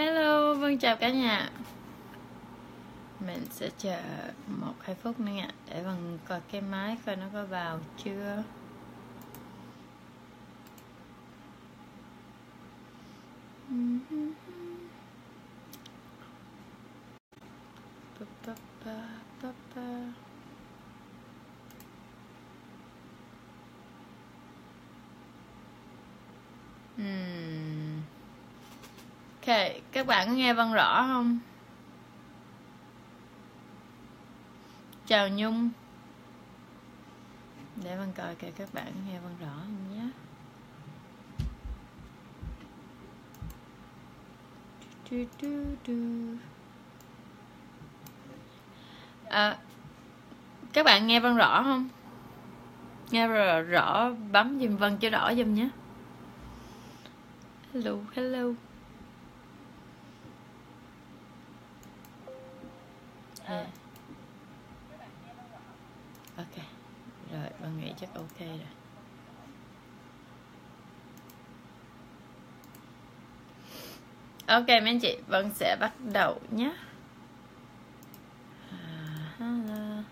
hello vâng chào cả nhà. Mình sẽ chờ một hai phút nữa nha để bằng coi cái máy coi nó có vào chưa. Ừ pa, các bạn có nghe Vân rõ không? Chào Nhung. Để Vân coi kìa các bạn có nghe Vân rõ không nhé? À, các bạn nghe Vân rõ không? Nghe rõ, rõ bấm dùm Vân cho rõ dùm nhé. Hello, hello. Ờ. Ok Rồi, Vân nghĩ chắc ok rồi. Ok mấy anh chị, Vân sẽ bắt đầu nhé. À,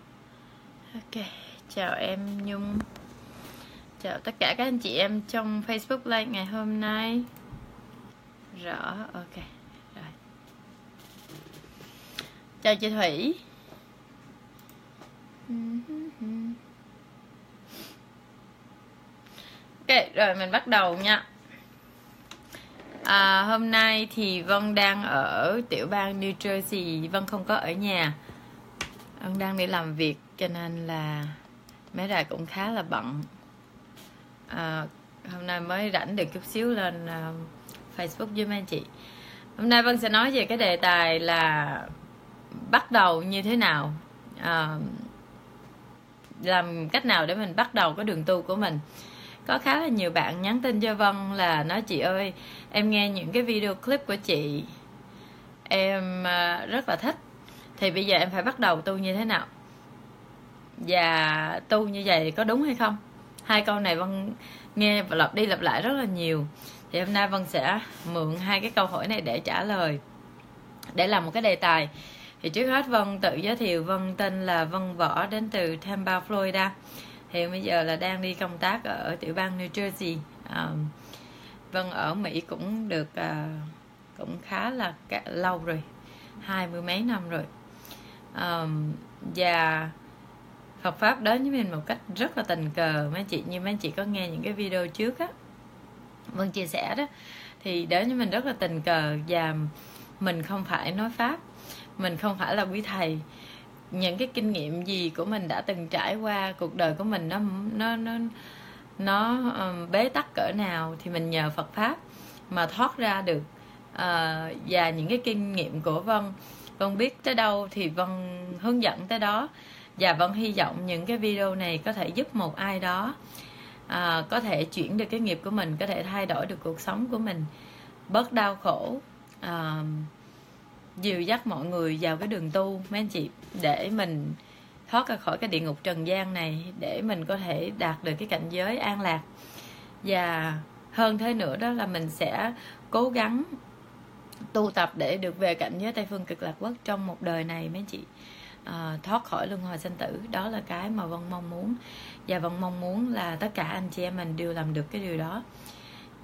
ok, chào em Nhung. Chào tất cả các anh chị em trong Facebook Live ngày hôm nay. Rõ, ok Rồi Chào chị Thủy. Ok, rồi mình bắt đầu nha. À, Hôm nay thì Vân đang ở tiểu bang New Jersey. Vân không có ở nhà. Vân đang đi làm việc cho nên là mấy đài cũng khá là bận. À, Hôm nay mới rảnh được chút xíu lên uh, Facebook với mấy anh chị. Hôm nay Vân sẽ nói về cái đề tài là bắt đầu như thế nào? À, làm cách nào để mình bắt đầu cái đường tu của mình? Có khá là nhiều bạn nhắn tin cho Vân là nói chị ơi em nghe những cái video clip của chị. Em à, rất là thích. Thì bây giờ em phải bắt đầu tu như thế nào? Và tu như vậy có đúng hay không? Hai câu này Vân nghe và lặp đi lặp lại rất là nhiều. Thì hôm nay Vân sẽ mượn hai cái câu hỏi này để trả lời để làm một cái đề tài thì trước hết Vân tự giới thiệu Vân tên là Vân Võ đến từ Tampa, Florida. Hiện bây giờ là đang đi công tác ở tiểu bang New Jersey. Um, Vân ở Mỹ cũng được uh, cũng khá là cả, lâu rồi hai mươi mấy năm rồi. Um, và Phật pháp đến với mình một cách rất là tình cờ. Mấy chị như mấy chị có nghe những cái video trước á Vân chia sẻ đó thì đến với mình rất là tình cờ và mình không phải nói pháp mình không phải là quý thầy. Những cái kinh nghiệm gì của mình đã từng trải qua cuộc đời của mình nó nó nó nó um, bế tắc cỡ nào thì mình nhờ Phật pháp mà thoát ra được. Uh, và những cái kinh nghiệm của Vân Vân biết tới đâu thì Vân hướng dẫn tới đó. Và Vân hy vọng những cái video này có thể giúp một ai đó à, có thể chuyển được cái nghiệp của mình có thể thay đổi được cuộc sống của mình. Bớt đau khổ à, dìu dắt mọi người vào cái đường tu mấy anh chị để mình thoát ra khỏi cái địa ngục trần gian này để mình có thể đạt được cái cảnh giới an lạc. Và hơn thế nữa đó là mình sẽ cố gắng tu tập để được về cảnh giới tây phương cực lạc quốc trong một đời này mấy anh chị. À, thoát khỏi luân hồi sanh tử đó là cái mà vân mong muốn. Và vân mong muốn là tất cả anh chị em mình đều làm được cái điều đó.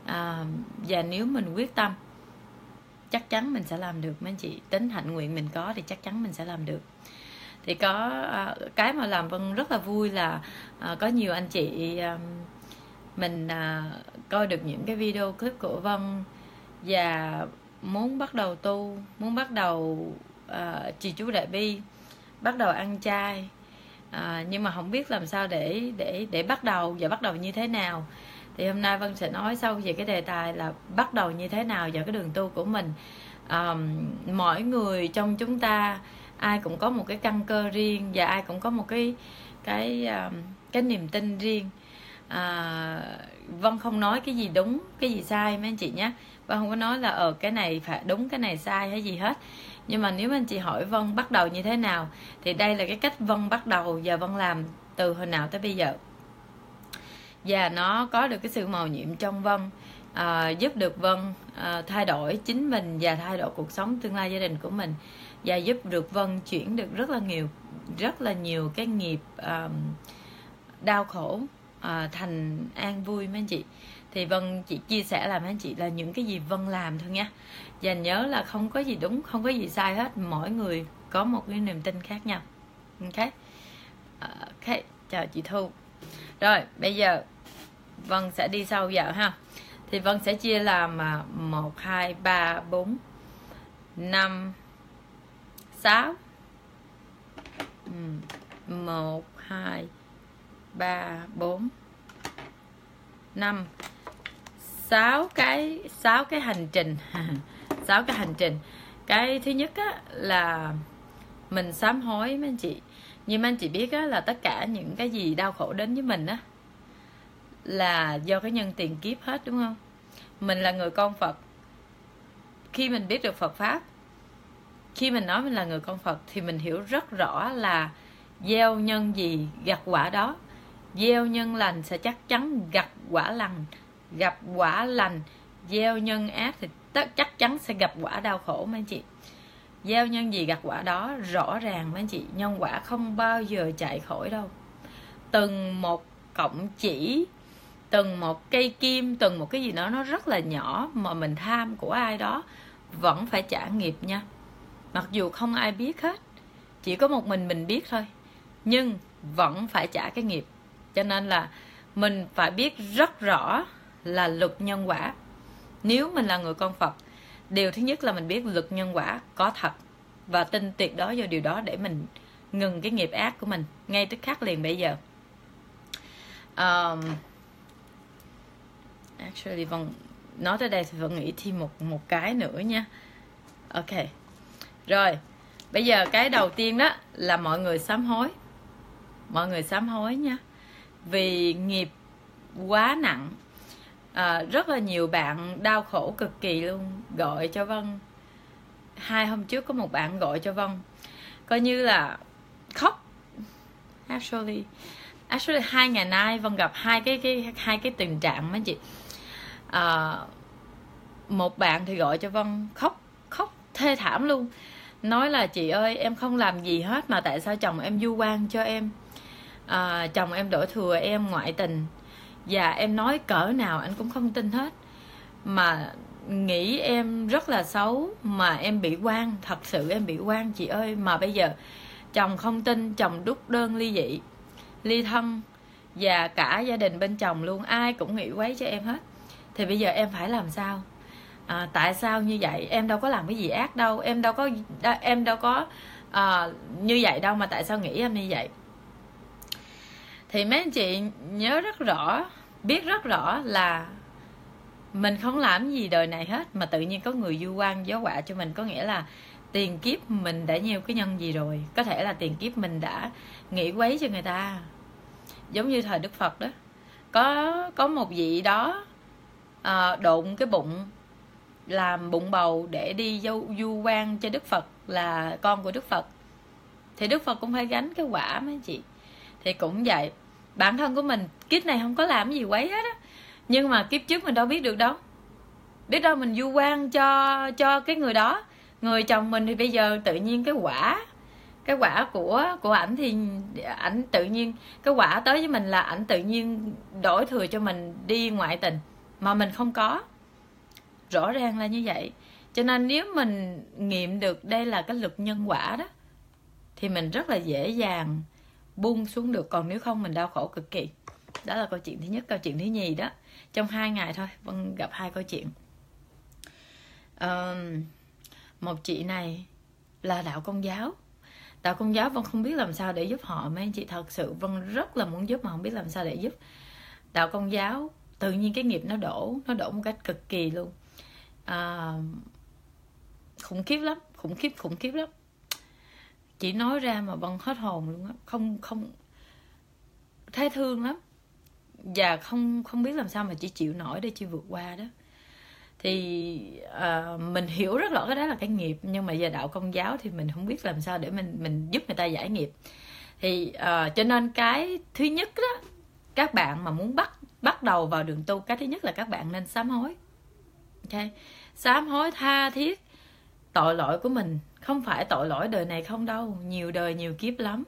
À, và nếu mình quyết tâm chắc chắn mình sẽ làm được. Mấy anh chị tính hạnh nguyện mình có thì chắc chắn mình sẽ làm được. Thì có à, cái mà làm vân rất là vui là à, có nhiều anh chị à, mình à, coi được những cái video clip của vân và muốn bắt đầu tu muốn bắt đầu à, trì chú đại bi bắt đầu ăn chay. À, nhưng mà không biết làm sao để để để bắt đầu và bắt đầu như thế nào thì hôm nay vân sẽ nói sâu về cái đề tài là bắt đầu như thế nào vào cái đường tu của mình. Um, mỗi người trong chúng ta ai cũng có một cái căn cơ riêng và ai cũng có một cái cái um, cái niềm tin riêng. À, vân không nói cái gì đúng cái gì sai mấy anh chị nhé. Vân không có nói là ở ờ, cái này phải đúng cái này sai hay gì hết. Nhưng mà nếu anh chị hỏi vân bắt đầu như thế nào thì đây là cái cách vân bắt đầu và vân làm từ hồi nào tới bây giờ và nó có được cái sự màu nhiệm trong vân uh, giúp được vân uh, thay đổi chính mình và thay đổi cuộc sống tương lai gia đình của mình và giúp được vân chuyển được rất là nhiều rất là nhiều cái nghiệp um, đau khổ uh, thành an vui mấy anh chị. Thì vân chỉ chia sẻ là mấy anh chị là những cái gì vân làm thôi nha. Và nhớ là không có gì đúng không có gì sai hết mỗi người có một cái niềm tin khác nhau. Ok? Ok chào chị thu. Rồi bây giờ vân sẽ đi sâu vào ha. Thì vân sẽ chia làm à, một hai ba bốn năm sáu. Ừ, một hai ba bốn năm. Sáu cái sáu cái hành trình. Sáu cái hành trình. Cái thứ nhất á, là mình sám hối mấy anh chị. Như mấy anh chị biết á, là tất cả những cái gì đau khổ đến với mình á là do cái nhân tiền kiếp hết, đúng không? Mình là người con phật. Khi mình biết được phật pháp, khi mình nói mình là người con phật thì mình hiểu rất rõ là gieo nhân gì, gặt quả đó. Gieo nhân lành sẽ chắc chắn gặt quả lành. Gặp quả lành, gieo nhân ác thì tất, chắc chắn sẽ gặp quả đau khổ, mấy anh chị. Gieo nhân gì gặp quả đó, rõ ràng, mấy anh chị. Nhân quả không bao giờ chạy khỏi đâu. Từng một cộng chỉ từng một cây kim từng một cái gì đó nó rất là nhỏ mà mình tham của ai đó vẫn phải trả nghiệp nha. Mặc dù không ai biết hết chỉ có một mình mình biết thôi nhưng vẫn phải trả cái nghiệp. Cho nên là mình phải biết rất rõ là luật nhân quả. Nếu mình là người con phật điều thứ nhất là mình biết luật nhân quả có thật và tin tuyệt đối vào điều đó để mình ngừng cái nghiệp ác của mình ngay tức khắc liền bây giờ. Um, actually vâng nói tới đây thì vẫn nghĩ thêm một một cái nữa nha. Ok. Rồi bây giờ cái đầu tiên đó là mọi người sám hối. Mọi người sám hối nha. Vì nghiệp quá nặng. À, rất là nhiều bạn đau khổ cực kỳ luôn. Gọi cho vân. Hai hôm trước có một bạn gọi cho vân. Coi như là khóc. Actually actually hai ngày nay vân gặp hai cái cái hai cái tình trạng mấy chị à, một bạn thì gọi cho vân khóc khóc thê thảm luôn. Nói là chị ơi em không làm gì hết mà tại sao chồng em du quan cho em? À, chồng em đổ thừa em ngoại tình. Và em nói cỡ nào anh cũng không tin hết. Mà nghĩ em rất là xấu mà em bị quan thật sự em bị quan chị ơi. Mà bây giờ chồng không tin chồng đút đơn ly dị ly thân. Và cả gia đình bên chồng luôn ai cũng nghĩ quấy cho em hết thì bây giờ em phải làm sao? À, tại sao như vậy? Em đâu có làm cái gì ác đâu. Em đâu có em đâu có à, như vậy đâu mà tại sao nghĩ em như vậy? Thì mấy anh chị nhớ rất rõ biết rất rõ là mình không làm gì đời này hết mà tự nhiên có người du quan gió quạ cho mình. Có nghĩa là tiền kiếp mình đã nhiều cái nhân gì rồi? Có thể là tiền kiếp mình đã nghĩ quấy cho người ta. Giống như thời đức phật đó. Có có một vị đó à, đụng cái bụng làm bụng bầu để đi du, du quan cho đức phật là con của đức phật. Thì đức phật cũng phải gánh cái quả mấy chị. Thì cũng vậy bản thân của mình kiếp này không có làm gì quấy hết á. Nhưng mà kiếp trước mình đâu biết được đâu. Biết đâu mình du quan cho cho cái người đó. Người chồng mình thì bây giờ tự nhiên cái quả cái quả của của ảnh thì ảnh tự nhiên cái quả tới với mình là ảnh tự nhiên đổi thừa cho mình đi ngoại tình mà mình không có. Rõ ràng là như vậy. Cho nên nếu mình nghiệm được đây là cái luật nhân quả đó thì mình rất là dễ dàng buông xuống được. Còn nếu không mình đau khổ cực kỳ. Đó là câu chuyện thứ nhất câu chuyện thứ nhì đó. Trong hai ngày thôi vân gặp hai câu chuyện. Um, một chị này là đạo công giáo. Đạo công giáo vân không biết làm sao để giúp họ mấy anh chị thật sự vân rất là muốn giúp mà không biết làm sao để giúp. Đạo công giáo tự nhiên cái nghiệp nó đổ nó đổ một cách cực kỳ luôn. À, khủng khiếp lắm khủng khiếp khủng khiếp lắm. Chỉ nói ra mà bằng hết hồn luôn á. Không không thấy thương lắm. Và không không biết làm sao mà chỉ chịu nổi để chị vượt qua đó. Thì uh, mình hiểu rất rõ cái đó là cái nghiệp nhưng mà giờ đạo công giáo thì mình không biết làm sao để mình mình giúp người ta giải nghiệp. Thì uh, cho nên cái thứ nhất đó các bạn mà muốn bắt bắt đầu vào đường tu. Cái thứ nhất là các bạn nên sám hối. Ok? Sám hối, tha thiết tội lỗi của mình. Không phải tội lỗi đời này không đâu. Nhiều đời nhiều kiếp lắm.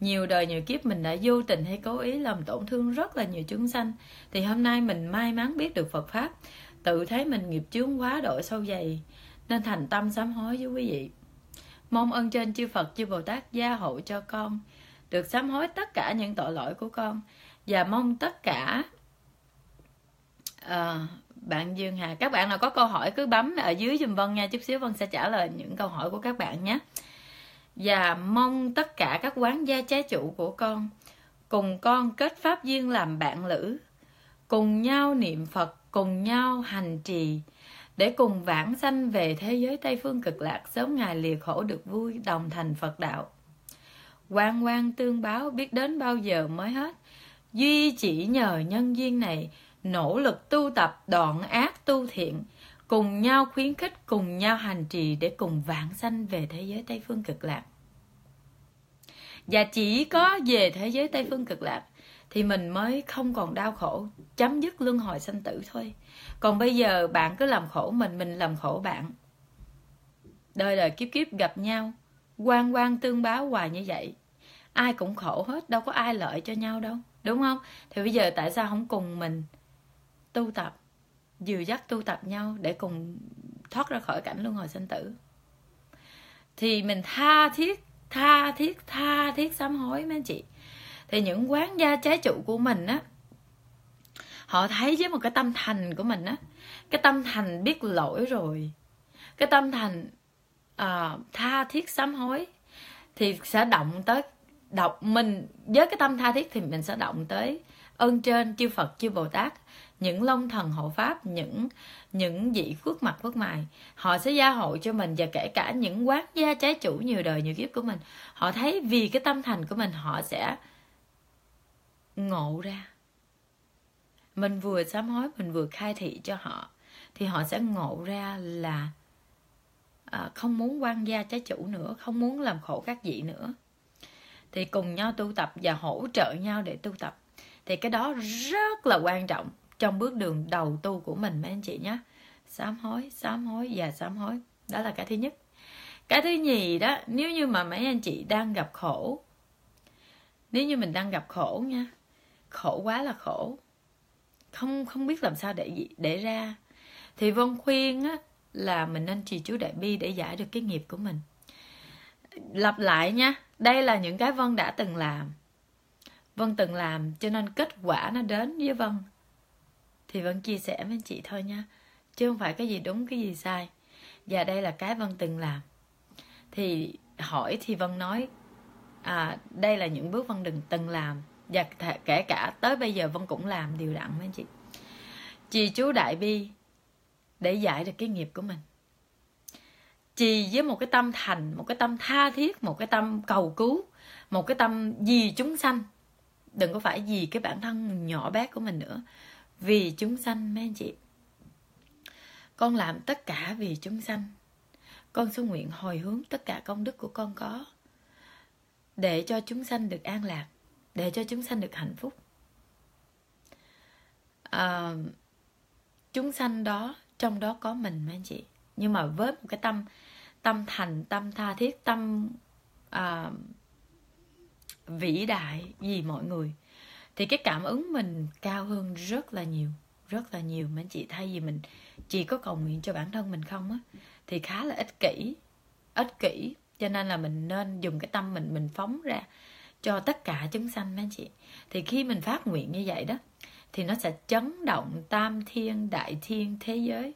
Nhiều đời nhiều kiếp mình đã vô tình hay cố ý làm tổn thương rất là nhiều chúng sanh. Thì hôm nay mình may mắn biết được phật pháp. Tự thấy mình nghiệp chướng quá độ sâu dày. Nên thành tâm sám hối với quý vị. Mong ơn trên chư phật, chư bồ tát gia hộ cho con. Được sám hối tất cả những tội lỗi của con và mong tất cả à, bạn Dương Hà các bạn nào có câu hỏi cứ bấm ở dưới giùm Vân nha chút xíu Vân sẽ trả lời những câu hỏi của các bạn nhé. Và mong tất cả các quán gia trái chủ của con cùng con kết pháp duyên làm bạn lữ cùng nhau niệm Phật cùng nhau hành trì để cùng vãng sanh về thế giới Tây phương cực lạc sớm ngày lìa khổ được vui đồng thành Phật đạo. Quan quan tương báo biết đến bao giờ mới hết? Duy chỉ nhờ nhân duyên này nỗ lực tu tập, đoạn ác tu thiện, cùng nhau khuyến khích, cùng nhau hành trì để cùng vãng sanh về thế giới tây phương cực lạc. Và chỉ có về thế giới tây phương cực lạc thì mình mới không còn đau khổ, chấm dứt luân hồi sanh tử thôi. Còn bây giờ bạn cứ làm khổ mình mình làm khổ bạn. Đời đời kiếp kiếp gặp nhau, quan quan tương báo hoài như vậy, ai cũng khổ hết, đâu có ai lợi cho nhau đâu đúng không? Thì bây giờ tại sao không cùng mình tu tập dìu dắt tu tập nhau để cùng thoát ra khỏi cảnh luân hồi sinh tử? Thì mình tha thiết tha thiết tha thiết sám hối mấy anh chị. Thì những quán gia trái chủ của mình á họ thấy với một cái tâm thành của mình á cái tâm thành biết lỗi rồi cái tâm thành uh, tha thiết sám hối thì sẽ động tới đọc mình với cái tâm tha thiết thì mình sẽ động tới ơn trên chư Phật chư Bồ Tát những long thần hộ pháp những những vị phước mặt phước mài họ sẽ gia hộ cho mình và kể cả những quán gia trái chủ nhiều đời nhiều kiếp của mình. Họ thấy vì cái tâm thành của mình họ sẽ ngộ ra. Mình vừa sám hối mình vừa khai thị cho họ thì họ sẽ ngộ ra là à, không muốn quan gia trái chủ nữa không muốn làm khổ các vị nữa thì cùng nhau tu tập và hỗ trợ nhau để tu tập. Thì cái đó rất là quan trọng trong bước đường đầu tu của mình mấy anh chị nhé. Sám hối sám hối và sám hối. Đó là cái thứ nhất. Cái thứ nhì đó, nếu như mà mấy anh chị đang gặp khổ, nếu như mình đang gặp khổ nha, khổ quá là khổ. Không không biết làm sao để để ra. Thì vân khuyên á, là mình nên trì chú đại bi để giải được cái nghiệp của mình. Lặp lại nha đây là những cái vân đã từng làm. Vân từng làm cho nên kết quả nó đến với vân. Thì vân chia sẻ với anh chị thôi nha. Chứ không phải cái gì đúng cái gì sai. Và đây là cái vân từng làm. Thì hỏi thì vân nói à, đây là những bước vân đừng từng làm. Và kể cả tới bây giờ vân cũng làm điều đặn với anh chị. Chị chú đại bi để giải được cái nghiệp của mình chì với một cái tâm thành một cái tâm tha thiết một cái tâm cầu cứu một cái tâm vì chúng sanh. Đừng có phải vì cái bản thân nhỏ bé của mình nữa. Vì chúng sanh mấy anh chị. Con làm tất cả vì chúng sanh. Con xin nguyện hồi hướng tất cả công đức của con có. Để cho chúng sanh được an lạc để cho chúng sanh được hạnh phúc. À, chúng sanh đó trong đó có mình mấy anh chị. Nhưng mà với một cái tâm tâm thành tâm tha thiết tâm à, vĩ đại gì mọi người. Thì cái cảm ứng mình cao hơn rất là nhiều rất là nhiều. Mà anh chị thay vì mình chỉ có cầu nguyện cho bản thân mình không á thì khá là ích kỷ ích kỷ. Cho nên là mình nên dùng cái tâm mình mình phóng ra cho tất cả chúng sanh mấy anh chị. Thì khi mình phát nguyện như vậy đó thì nó sẽ chấn động tam thiên đại thiên thế giới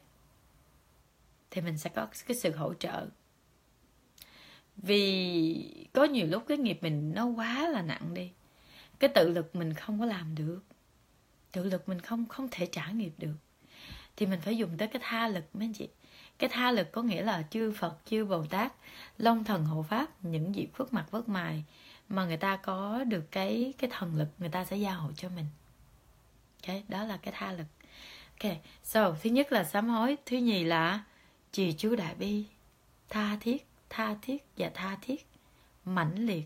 thì mình sẽ có cái sự hỗ trợ. Vì có nhiều lúc cái nghiệp mình nó quá là nặng đi, cái tự lực mình không có làm được, tự lực mình không không thể trả nghiệp được, thì mình phải dùng tới cái tha lực mấy anh chị. Cái tha lực có nghĩa là chư phật, chư bồ tát, long thần, hộ pháp, những dịp phước mặt vất mài mà người ta có được cái cái thần lực, người ta sẽ gia hộ cho mình. Ok, đó là cái tha lực. Ok, so, thứ nhất là sám hối, thứ nhì là chỉ chú đại bi, tha thiết tha thiết và tha thiết, mãnh liệt.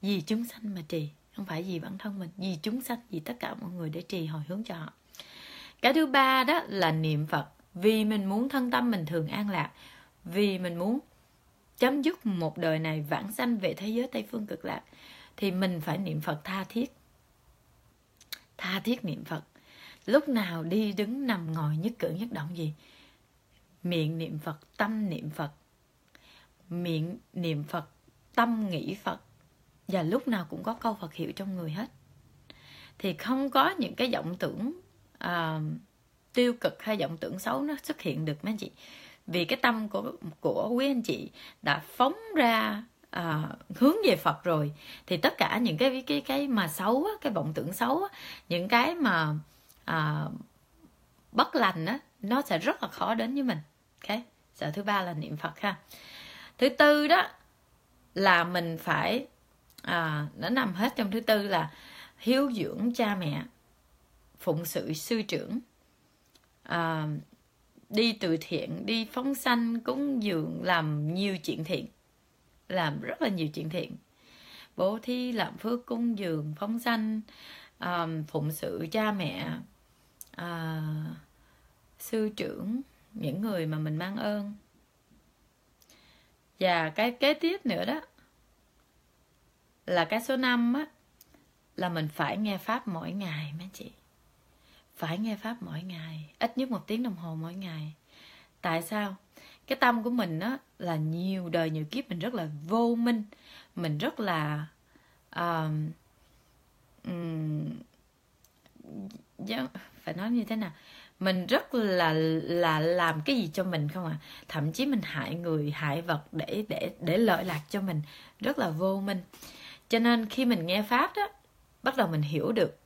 Vì chúng sanh mà trì, không phải vì bản thân mình, vì chúng sanh, vì tất cả mọi người để trì hồi hướng cho họ. Cái thứ ba đó là niệm phật. Vì mình muốn thân tâm mình thường an lạc, vì mình muốn chấm dứt một đời này vãng sanh về thế giới tây phương cực lạc, thì mình phải niệm phật tha thiết. Tha thiết niệm phật. Lúc nào đi đứng nằm ngồi nhất cử nhất động gì miệng niệm phật tâm niệm phật. Miệng niệm phật tâm nghĩ phật. Và lúc nào cũng có câu phật hiệu trong người hết. Thì không có những cái vọng tưởng uh, tiêu cực hay vọng tưởng xấu nó xuất hiện được mấy anh chị. Vì cái tâm của của quý anh chị đã phóng ra à, hướng về Phật rồi thì tất cả những cái cái cái mà xấu á, cái vọng tưởng xấu á, những cái mà à, bất lành á nó sẽ rất là khó đến với mình ok sở thứ ba là niệm Phật ha. Thứ tư đó là mình phải à, nó nằm hết trong thứ tư là hiếu dưỡng cha mẹ phụng sự sư trưởng. À, đi từ thiện đi phóng sanh cúng dường làm nhiều chuyện thiện làm rất là nhiều chuyện thiện. Bố thí làm phước cúng dường phóng sanh à, phụng sự cha mẹ à, sư trưởng những người mà mình mang ơn. Và cái kế tiếp nữa đó là cái số 5 á là mình phải nghe pháp mỗi ngày mấy chị. Phải nghe pháp mỗi ngày ít nhất một tiếng đồng hồ mỗi ngày. Tại sao? Cái tâm của mình á là nhiều đời nhiều kiếp mình rất là vô minh. Mình rất là uh, um, phải nói như thế nào? Mình rất là là làm cái gì cho mình không à thậm chí mình hại người hại vật để để để lợi lạc cho mình. Rất là vô minh. Cho nên khi mình nghe pháp đó bắt đầu mình hiểu được.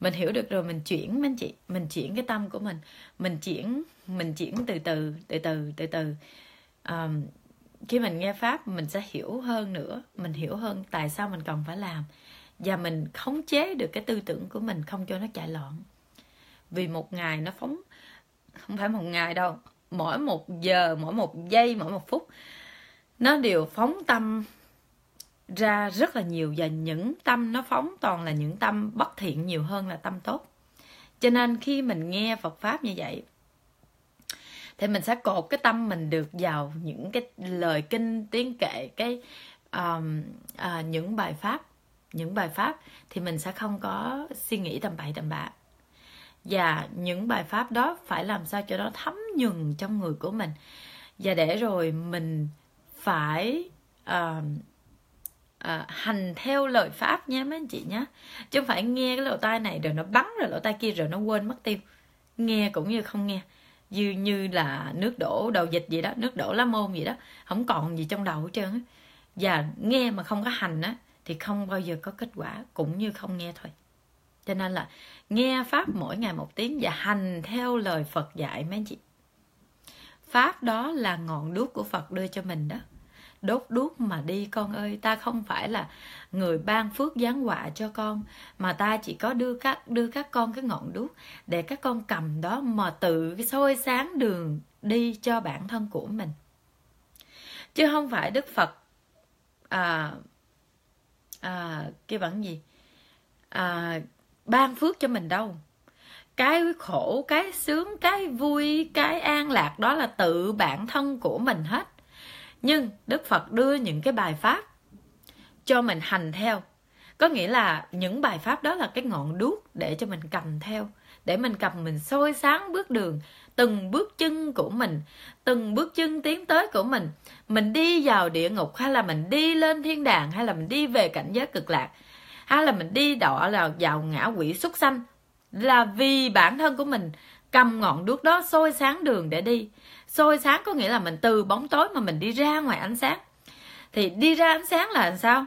Mình hiểu được rồi mình chuyển anh chị mình chuyển cái tâm của mình. Mình chuyển mình chuyển từ từ từ từ từ từ. Um, khi mình nghe pháp mình sẽ hiểu hơn nữa. Mình hiểu hơn tại sao mình cần phải làm. Và mình khống chế được cái tư tưởng của mình không cho nó chạy loạn vì một ngày nó phóng không phải một ngày đâu mỗi một giờ mỗi một giây mỗi một phút nó đều phóng tâm ra rất là nhiều và những tâm nó phóng toàn là những tâm bất thiện nhiều hơn là tâm tốt. Cho nên khi mình nghe phật pháp như vậy thì mình sẽ cột cái tâm mình được vào những cái lời kinh tiếng kệ cái um, uh, những bài pháp những bài pháp thì mình sẽ không có suy nghĩ tầm bậy tầm bạ và những bài pháp đó phải làm sao cho nó thấm nhuần trong người của mình. Và để rồi mình phải uh, uh, hành theo lời pháp nha mấy anh chị nhé. Chứ không phải nghe cái lỗ tai này rồi nó bắn rồi lỗ tai kia rồi nó quên mất tiêu. Nghe cũng như không nghe. Như như là nước đổ đầu dịch gì đó nước đổ lá môn gì đó. Không còn gì trong đầu hết trơn á. Và nghe mà không có hành á thì không bao giờ có kết quả cũng như không nghe thôi cho nên là nghe pháp mỗi ngày một tiếng và hành theo lời phật dạy mấy anh chị. Pháp đó là ngọn đuốc của phật đưa cho mình đó. Đốt đuốc mà đi, con ơi, ta không phải là người ban phước giáng họa cho con, mà ta chỉ có đưa các đưa các con cái ngọn đuốc để các con cầm đó mà tự soi sáng đường đi cho bản thân của mình. Chứ không phải đức phật à à cái bản gì? À ban phước cho mình đâu. Cái khổ, cái sướng, cái vui, cái an lạc đó là tự bản thân của mình hết. Nhưng đức phật đưa những cái bài pháp cho mình hành theo. Có nghĩa là những bài pháp đó là cái ngọn đuốc để cho mình cầm theo, để mình cầm mình soi sáng bước đường, từng bước chân của mình, từng bước chân tiến tới của mình. Mình đi vào địa ngục hay là mình đi lên thiên đàng hay là mình đi về cảnh giới cực lạc hay là mình đi đọ là vào ngã quỷ xuất sanh. Là vì bản thân của mình cầm ngọn đuốc đó soi sáng đường để đi. Soi sáng có nghĩa là mình từ bóng tối mà mình đi ra ngoài ánh sáng. Thì đi ra ánh sáng là làm sao?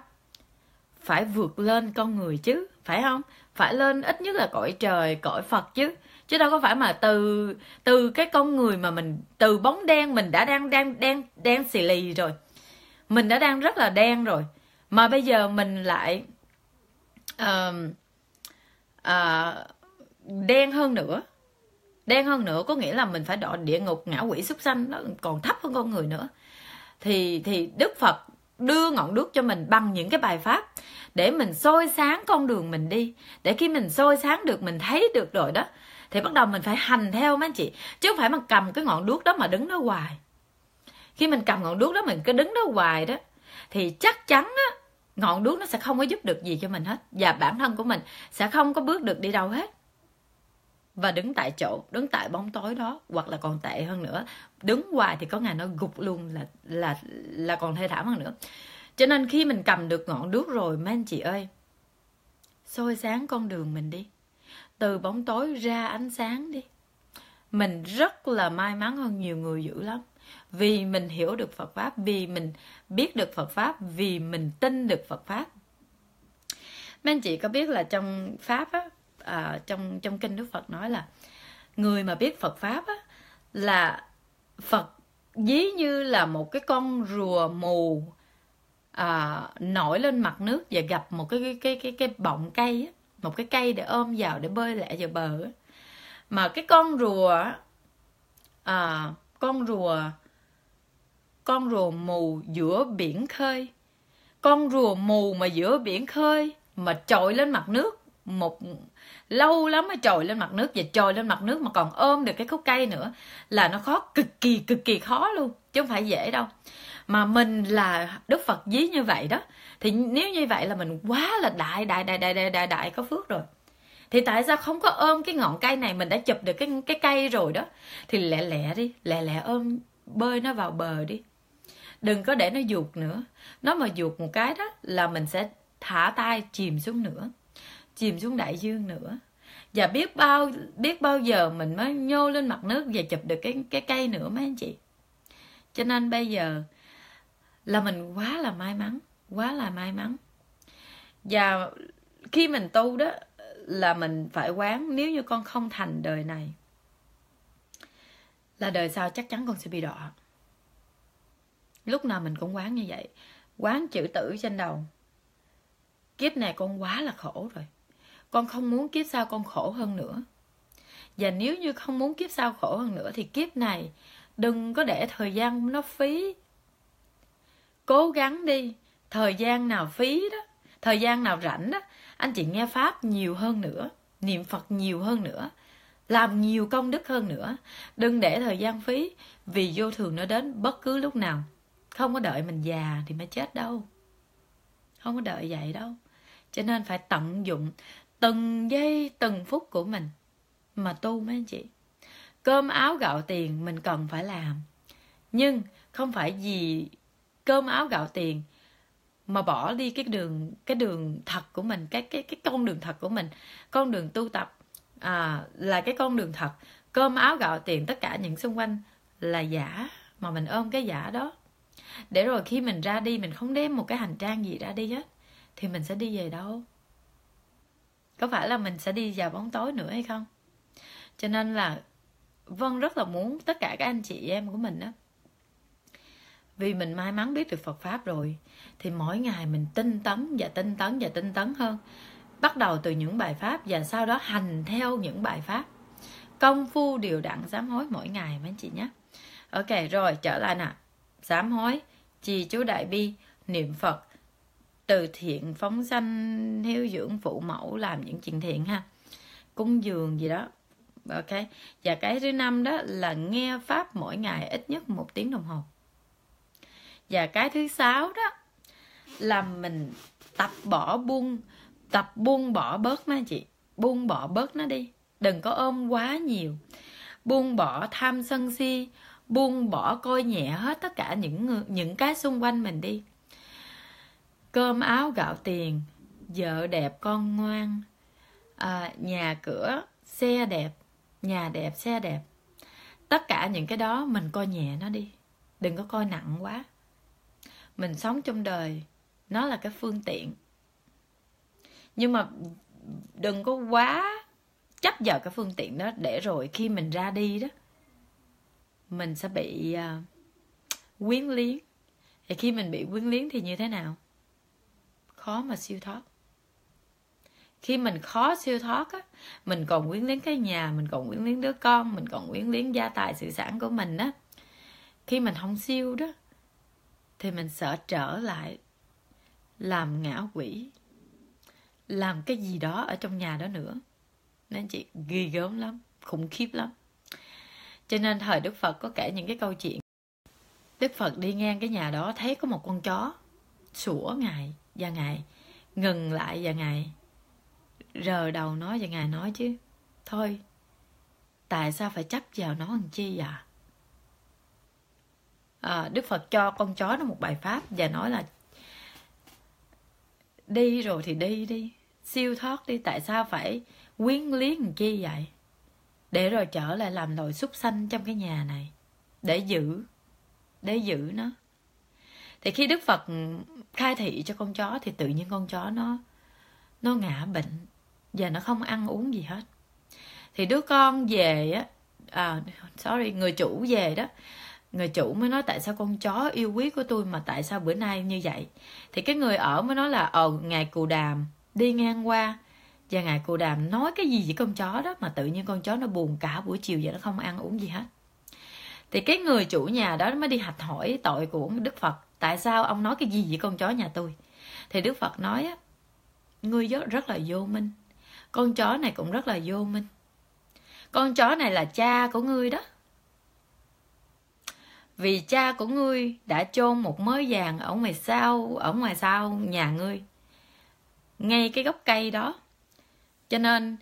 Phải vượt lên con người chứ, phải không? Phải lên ít nhất là cõi trời, cõi phật chứ. Chứ đâu có phải mà từ từ cái con người mà mình, từ bóng đen mình đã đang đang đen đen xì lì rồi. Mình đã đang rất là đen rồi. Mà bây giờ mình lại uh, uh, đen hơn nữa. Đen hơn nữa có nghĩa là mình phải đọa địa ngục ngã quỷ súc sanh nó còn thấp hơn con người nữa. Thì thì đức phật đưa ngọn đuốc cho mình bằng những cái bài pháp để mình soi sáng con đường mình đi. Để khi mình soi sáng được mình thấy được rồi đó thì bắt đầu mình phải hành theo mấy anh chị. Chứ không phải mà cầm cái ngọn đuốc đó mà đứng đó hoài. Khi mình cầm ngọn đuốc đó mình cứ đứng đó hoài đó thì chắc chắn á ngọn đuốc nó sẽ không có giúp được gì cho mình hết. Và bản thân của mình sẽ không có bước được đi đâu hết. Và đứng tại chỗ, đứng tại bóng tối đó, hoặc là còn tệ hơn nữa. Đứng hoài thì có ngày nó gục luôn là là là còn thê thảm hơn nữa. Cho nên khi mình cầm được ngọn đuốc rồi, mấy anh chị ơi, soi sáng con đường mình đi. Từ bóng tối ra ánh sáng đi. Mình rất là may mắn hơn nhiều người dữ lắm vì mình hiểu được Phật pháp vì mình biết được Phật pháp vì mình tin được Phật pháp mấy anh chị có biết là trong pháp á à, trong trong kinh Đức Phật nói là người mà biết Phật pháp á là Phật ví như là một cái con rùa mù à, nổi lên mặt nước và gặp một cái cái cái cái, cái bọng cây á, một cái cây để ôm vào để bơi lẹ vào bờ á. mà cái con rùa à, con rùa con rùa mù giữa biển khơi. Con rùa mù mà giữa biển khơi mà trồi lên mặt nước một lâu lắm mới trồi lên mặt nước và trồi lên mặt nước mà còn ôm được cái khúc cây nữa là nó khó cực kỳ cực kỳ khó luôn chứ không phải dễ đâu. Mà mình là đức phật ví như vậy đó thì nếu như vậy là mình quá là đại đại đại đại đại đại, đại có phước rồi thì tại sao không có ôm cái ngọn cây này? Mình đã chụp được cái cái cây rồi đó. Thì lẹ lẹ đi, lẹ lẹ ôm, bơi nó vào bờ đi. Đừng có để nó ruột nữa. Nó mà ruột một cái đó là mình sẽ thả tay chìm xuống nữa, chìm xuống đại dương nữa. Và biết bao biết bao giờ mình mới nhô lên mặt nước và chụp được cái cái cây nữa mấy anh chị? Cho nên bây giờ là mình quá là may mắn, quá là may mắn. Và khi mình tu đó là mình phải quán nếu như con không thành đời này, là đời sau chắc chắn con sẽ bị đọa. Lúc nào mình cũng quán như vậy, quán chữ tử trên đầu. Kiếp này con quá là khổ rồi, con không muốn kiếp sau con khổ hơn nữa. Và nếu như không muốn kiếp sau khổ hơn nữa thì kiếp này đừng có để thời gian nó phí. Cố gắng đi, thời gian nào phí đó, thời gian nào rảnh đó anh chị nghe pháp nhiều hơn nữa, niệm phật nhiều hơn nữa, làm nhiều công đức hơn nữa. Đừng để thời gian phí, vì vô thường nó đến bất cứ lúc nào. Không có đợi mình già thì mới chết đâu. Không có đợi vậy đâu. Cho nên phải tận dụng từng giây, từng phút của mình mà tu mấy anh chị. Cơm áo gạo tiền mình cần phải làm. Nhưng không phải vì cơm áo gạo tiền mà bỏ đi cái đường cái đường thật của mình cái cái cái con đường thật của mình con đường tu tập à, là cái con đường thật. Cơm áo gạo tiền tất cả những xung quanh là giả mà mình ôm cái giả đó. Để rồi khi mình ra đi mình không đem một cái hành trang gì ra đi hết thì mình sẽ đi về đâu? Có phải là mình sẽ đi vào bóng tối nữa hay không? Cho nên là vân rất là muốn tất cả các anh chị em của mình đó vì mình may mắn biết được Phật pháp rồi, thì mỗi ngày mình tinh tấn và tinh tấn và tinh tấn hơn. Bắt đầu từ những bài pháp và sau đó hành theo những bài pháp. Công phu điều đặn sám hối mỗi ngày mấy anh chị nhé. Ok, rồi, trở lại nè. Sám hối trì chú đại bi, niệm phật, từ thiện phóng sanh, hiếu dưỡng phụ mẫu, làm những chuyện thiện ha. Cúng dường gì đó. Ok, và cái thứ năm đó là nghe pháp mỗi ngày ít nhất một tiếng đồng hồ và cái thứ sáu đó là mình tập bỏ buông tập buông bỏ bớt nó chị. Buông bỏ bớt nó đi. Đừng có ôm quá nhiều. Buông bỏ tham sân si. Buông bỏ coi nhẹ hết tất cả những những cái xung quanh mình đi. Cơm áo gạo tiền vợ đẹp con ngoan. À, nhà cửa xe đẹp nhà đẹp xe đẹp. Tất cả những cái đó mình coi nhẹ nó đi. Đừng có coi nặng quá mình sống trong đời nó là cái phương tiện. Nhưng mà đừng có quá chấp vào cái phương tiện đó để rồi khi mình ra đi đó mình sẽ bị uh, quyến liếng thì khi mình bị quyến liếng thì như thế nào? Khó mà siêu thoát. Khi mình khó siêu thoát á mình còn quyến liếng cái nhà mình còn quyến liếng đứa con mình còn quyến liếng gia tài sự sản của mình á khi mình không siêu đó thì mình sợ trở lại làm ngã quỷ, làm cái gì đó ở trong nhà đó nữa. Nên chị ghi gớm lắm, khủng khiếp lắm. Cho nên thời đức phật có kể những cái câu chuyện. Đức phật đi ngang cái nhà đó, thấy có một con chó, sủa ngài và ngài ngừng lại và ngài rờ đầu nói và ngài nói chứ, thôi, tại sao phải chấp vào nó làm chi vậy? À, đức phật cho con chó nó một bài pháp và nói là đi rồi thì đi đi siêu thoát đi tại sao phải quyến liếng làm chi vậy? Để rồi trở lại làm tội súc sanh trong cái nhà này để giữ để giữ nó. Thì khi đức phật khai thị cho con chó thì tự nhiên con chó nó nó ngã bệnh và nó không ăn uống gì hết. Thì đứa con về á à, sorry người chủ về đó người chủ mới nói tại sao con chó yêu quý của tôi mà tại sao bữa nay như vậy? Thì cái người ở mới nói là ờ ngài cù đàm đi ngang qua. Và ngài cù đàm nói cái gì với con chó đó mà tự nhiên con chó nó buồn cả buổi chiều vậy nó không ăn uống gì hết. Thì cái người chủ nhà đó mới đi hạch hỏi tội của đức phật tại sao ông nói cái gì với con chó nhà tôi? Thì đức phật nói á ngươi rất, rất là vô minh con chó này cũng rất là vô minh. Con chó này là cha của ngươi đó vì cha của ngươi đã chôn một mớ vàng ở ngoài sau, ở ngoài sau nhà ngươi. Ngay cái gốc cây đó. Cho nên,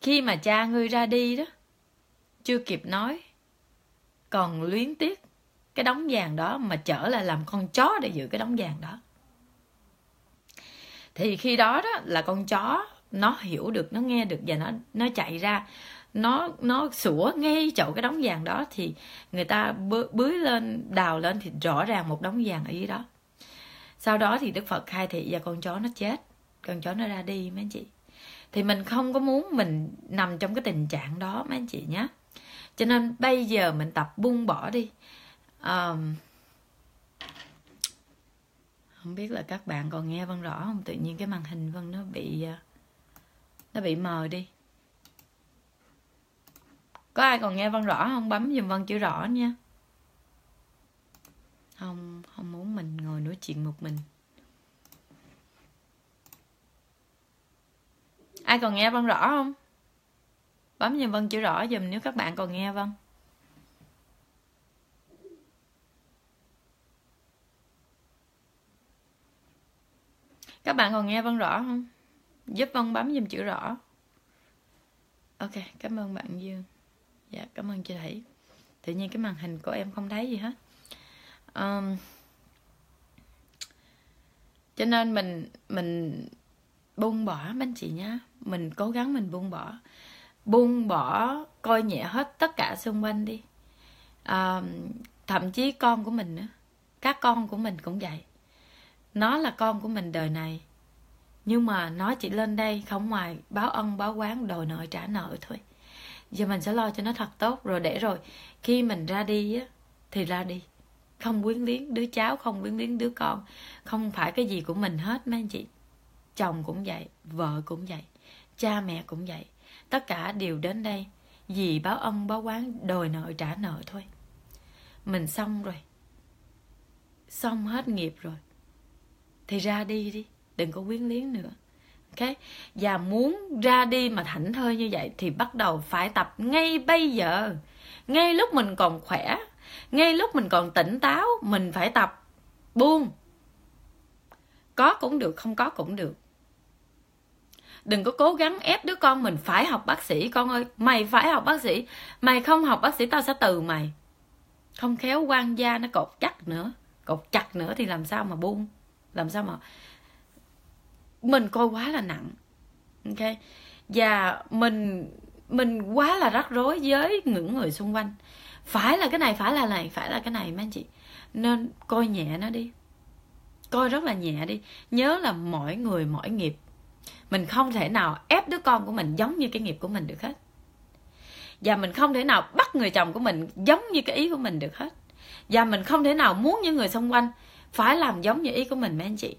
khi mà cha ngươi ra đi đó, chưa kịp nói, còn luyến tiếc cái đống vàng đó mà trở lại làm con chó để giữ cái đống vàng đó. Thì khi đó đó là con chó, nó hiểu được, nó nghe được và nó nó chạy ra nó nó sủa ngay chỗ cái đống vàng đó thì người ta bưới lên đào lên thì rõ ràng một đống vàng ở dưới đó. Sau đó thì đức phật khai thị và con chó nó chết con chó nó ra đi mấy anh chị. Thì mình không có muốn mình nằm trong cái tình trạng đó mấy anh chị nhé cho nên bây giờ mình tập buông bỏ đi. Um, không biết là các bạn còn nghe vân rõ không? Tự nhiên cái màn hình vân nó bị ờ, nó bị mờ đi có ai còn nghe văn rõ không? Bấm dùm văn chữ rõ nha. Không không muốn mình ngồi nói chuyện một mình. Ai còn nghe văn rõ không? Bấm dùm vân chữ rõ dùm nếu các bạn còn nghe vân các bạn còn nghe vân rõ không? Giúp vân bấm dùm chữ rõ. Ok, cảm ơn bạn dương dạ cảm ơn chị thủy. Tự nhiên cái màn hình của em không thấy gì hết. Um, cho nên mình mình buông bỏ mấy anh chị nhá. Mình cố gắng mình buông bỏ. Buông bỏ coi nhẹ hết tất cả xung quanh đi. Um, thậm chí con của mình nữa. Các con của mình cũng vậy. Nó là con của mình đời này. Nhưng mà nó chỉ lên đây không ngoài báo ân báo quán đòi nợ trả nợ thôi giờ mình sẽ lo cho nó thật tốt. Rồi để rồi, khi mình ra đi á, thì ra đi. Không quyến liếng đứa cháu không quyến liếng đứa con. Không phải cái gì của mình hết, mấy anh chị. Chồng cũng vậy, vợ cũng vậy, cha mẹ cũng vậy. Tất cả đều đến đây vì báo ân, báo quán, đòi nợ trả nợ thôi. Mình xong rồi. Xong hết nghiệp rồi. Thì ra đi đi, đừng có quyến liếng nữa ok? Và muốn ra đi mà thảnh thơi như vậy thì bắt đầu phải tập ngay bây giờ. Ngay lúc mình còn khỏe, ngay lúc mình còn tỉnh táo, mình phải tập. Buông. Có cũng được, không có cũng được. Đừng có cố gắng ép đứa con mình phải học bác sĩ, con ơi. Mày phải học bác sĩ. Mày không học bác sĩ tao sẽ từ mày. Không khéo quan gia nó cột chắc nữa. Cột chặt nữa thì làm sao mà buông? Làm sao mà mình coi quá là nặng. Ok? Và mình mình quá là rắc rối với những người xung quanh. Phải là cái này, phải là này, phải là cái này mấy anh chị. Nên coi nhẹ nó đi. Coi rất là nhẹ đi. Nhớ là mỗi người, mỗi nghiệp. Mình không thể nào ép đứa con của mình giống như cái nghiệp của mình được hết. Và mình không thể nào bắt người chồng của mình giống như cái ý của mình được hết. Và mình không thể nào muốn những người xung quanh phải làm giống như ý của mình mấy anh chị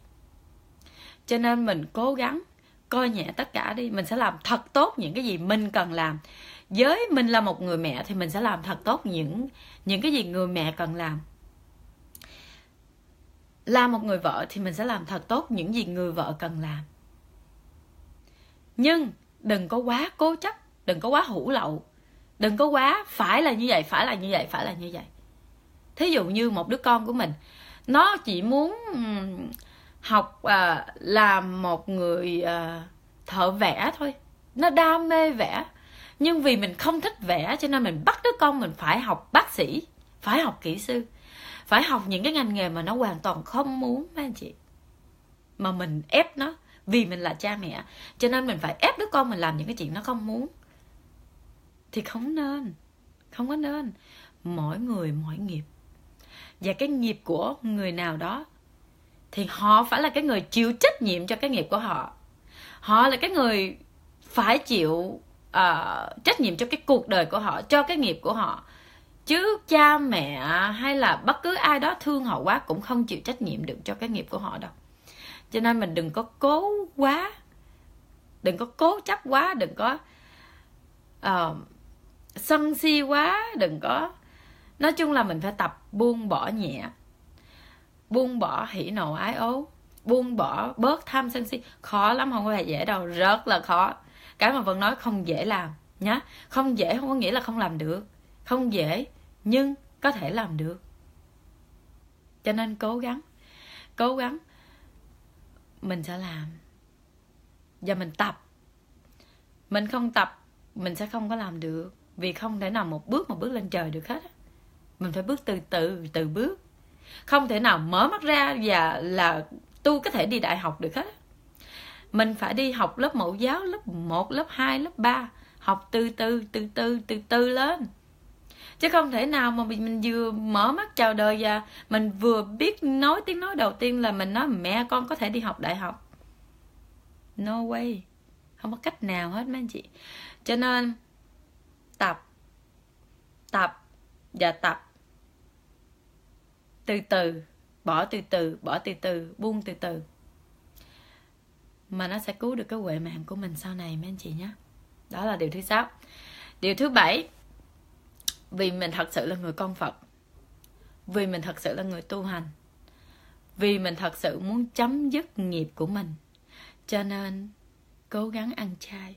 cho nên mình cố gắng coi nhẹ tất cả đi. Mình sẽ làm thật tốt những cái gì mình cần làm. Với mình là một người mẹ thì mình sẽ làm thật tốt những những cái gì người mẹ cần làm. Là một người vợ thì mình sẽ làm thật tốt những gì người vợ cần làm. Nhưng đừng có quá cố chấp, đừng có quá hủ lậu. Đừng có quá phải là như vậy, phải là như vậy, phải là như vậy. Thí dụ như một đứa con của mình, nó chỉ muốn học à, làm một người à, thợ vẽ thôi. Nó đam mê vẽ. Nhưng vì mình không thích vẽ cho nên mình bắt đứa con mình phải học bác sĩ phải học kỹ sư phải học những cái ngành nghề mà nó hoàn toàn không muốn mấy anh chị. Mà mình ép nó vì mình là cha mẹ cho nên mình phải ép đứa con mình làm những cái chuyện nó không muốn. Thì không nên không có nên. Mỗi người mỗi nghiệp. Và cái nghiệp của người nào đó thì họ phải là cái người chịu trách nhiệm cho cái nghiệp của họ. Họ là cái người phải chịu uh, trách nhiệm cho cái cuộc đời của họ cho cái nghiệp của họ. Chứ cha mẹ hay là bất cứ ai đó thương họ quá cũng không chịu trách nhiệm được cho cái nghiệp của họ đâu. Cho nên mình đừng có cố quá đừng có cố chấp quá đừng có uh, sân si quá đừng có nói chung là mình phải tập buông bỏ nhẹ buông bỏ hỉ nộ, ái ố. Buông bỏ bớt tham sân si. Khó lắm, không phải dễ đâu. Rất là khó. Cái mà vân nói không dễ làm, nhá. Không dễ không có nghĩa là không làm được. Không dễ, nhưng có thể làm được. Cho nên cố gắng cố gắng mình sẽ làm. Và mình tập. Mình không tập, mình sẽ không có làm được. Vì không thể nào một bước một bước lên trời được hết mình phải bước từ từ từ bước không thể nào mở mắt ra và là tu có thể đi đại học được hết. Mình phải đi học lớp mẫu giáo lớp 1, lớp 2, lớp 3 học từ từ từ từ từ từ lên. Chứ không thể nào mà mình, mình vừa mở mắt chào đời và mình vừa biết nói tiếng nói đầu tiên là mình nói mẹ con có thể đi học đại học. No way. Không có cách nào hết mấy anh chị. Cho nên tập tập và tập từ từ, bỏ từ từ, bỏ từ từ, buông từ từ. Mà nó sẽ cứu được cái huệ mạng của mình sau này, mấy anh chị nhé. Đó là điều thứ sáu. Điều thứ bảy, vì mình thật sự là người con phật, vì mình thật sự là người tu hành, vì mình thật sự muốn chấm dứt nghiệp của mình, cho nên cố gắng ăn chay.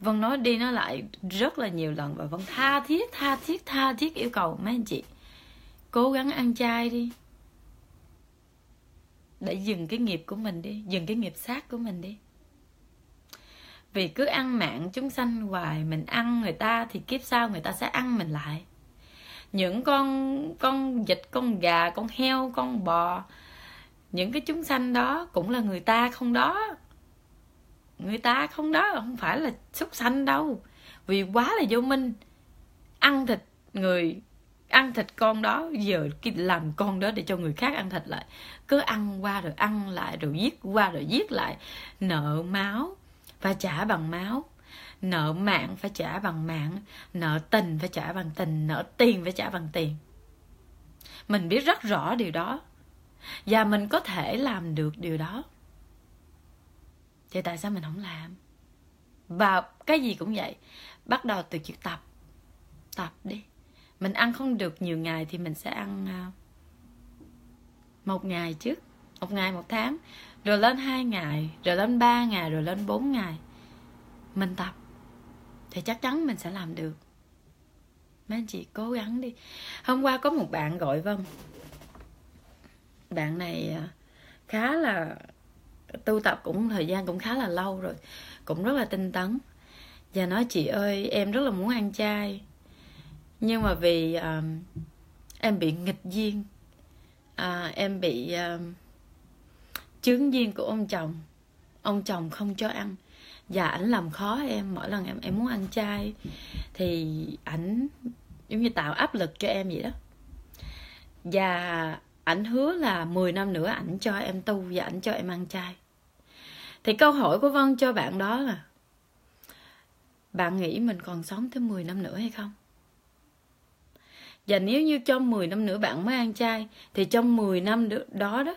Vân nói đi nói lại rất là nhiều lần và vẫn tha thiết tha thiết tha thiết yêu cầu mấy anh chị cố gắng ăn chay đi. Để dừng cái nghiệp của mình đi, dừng cái nghiệp sát của mình đi. Vì cứ ăn mạng chúng sanh hoài mình ăn người ta thì kiếp sau người ta sẽ ăn mình lại. Những con con vịt, con gà, con heo, con bò, những cái chúng sanh đó cũng là người ta không đó. Người ta không đó, không phải là súc sanh đâu. Vì quá là vô minh. Ăn thịt người ăn thịt con đó, giờ làm con đó để cho người khác ăn thịt lại. Cứ ăn qua rồi ăn lại rồi giết qua rồi giết lại. Nợ máu, phải trả bằng máu. Nợ mạng, phải trả bằng mạng. Nợ tình, phải trả bằng tình. Nợ tiền, phải trả bằng tiền. Mình biết rất rõ điều đó. Và mình có thể làm được điều đó. Thì tại sao mình không làm? Và cái gì cũng vậy. Bắt đầu từ chuyện tập. Tập đi mình ăn không được nhiều ngày thì mình sẽ ăn à, một ngày trước một ngày, một tháng. Rồi lên hai ngày, rồi lên ba ngày, rồi lên bốn ngày. Mình tập. Thì chắc chắn mình sẽ làm được. Mấy anh chị cố gắng đi. Hôm qua có một bạn gọi vân. Bạn này à, khá là tu tập cũng, thời gian cũng khá là lâu rồi. Cũng rất là tinh tấn. Và nói, chị ơi, em rất là muốn ăn chay nhưng mà vì um, em bị nghịch duyên à, em bị um, chướng duyên của ông chồng. Ông chồng không cho ăn. Và ảnh làm khó em. Mỗi lần em em muốn ăn chay thì ảnh giống như tạo áp lực cho em vậy đó. Và ảnh hứa là 10 năm nữa ảnh cho em tu và ảnh cho em ăn chay. Thì câu hỏi của Vân cho bạn đó là bạn nghĩ mình còn sống tới 10 năm nữa hay không? Và nếu như trong 10 năm nữa bạn mới ăn chay thì trong 10 năm đó đó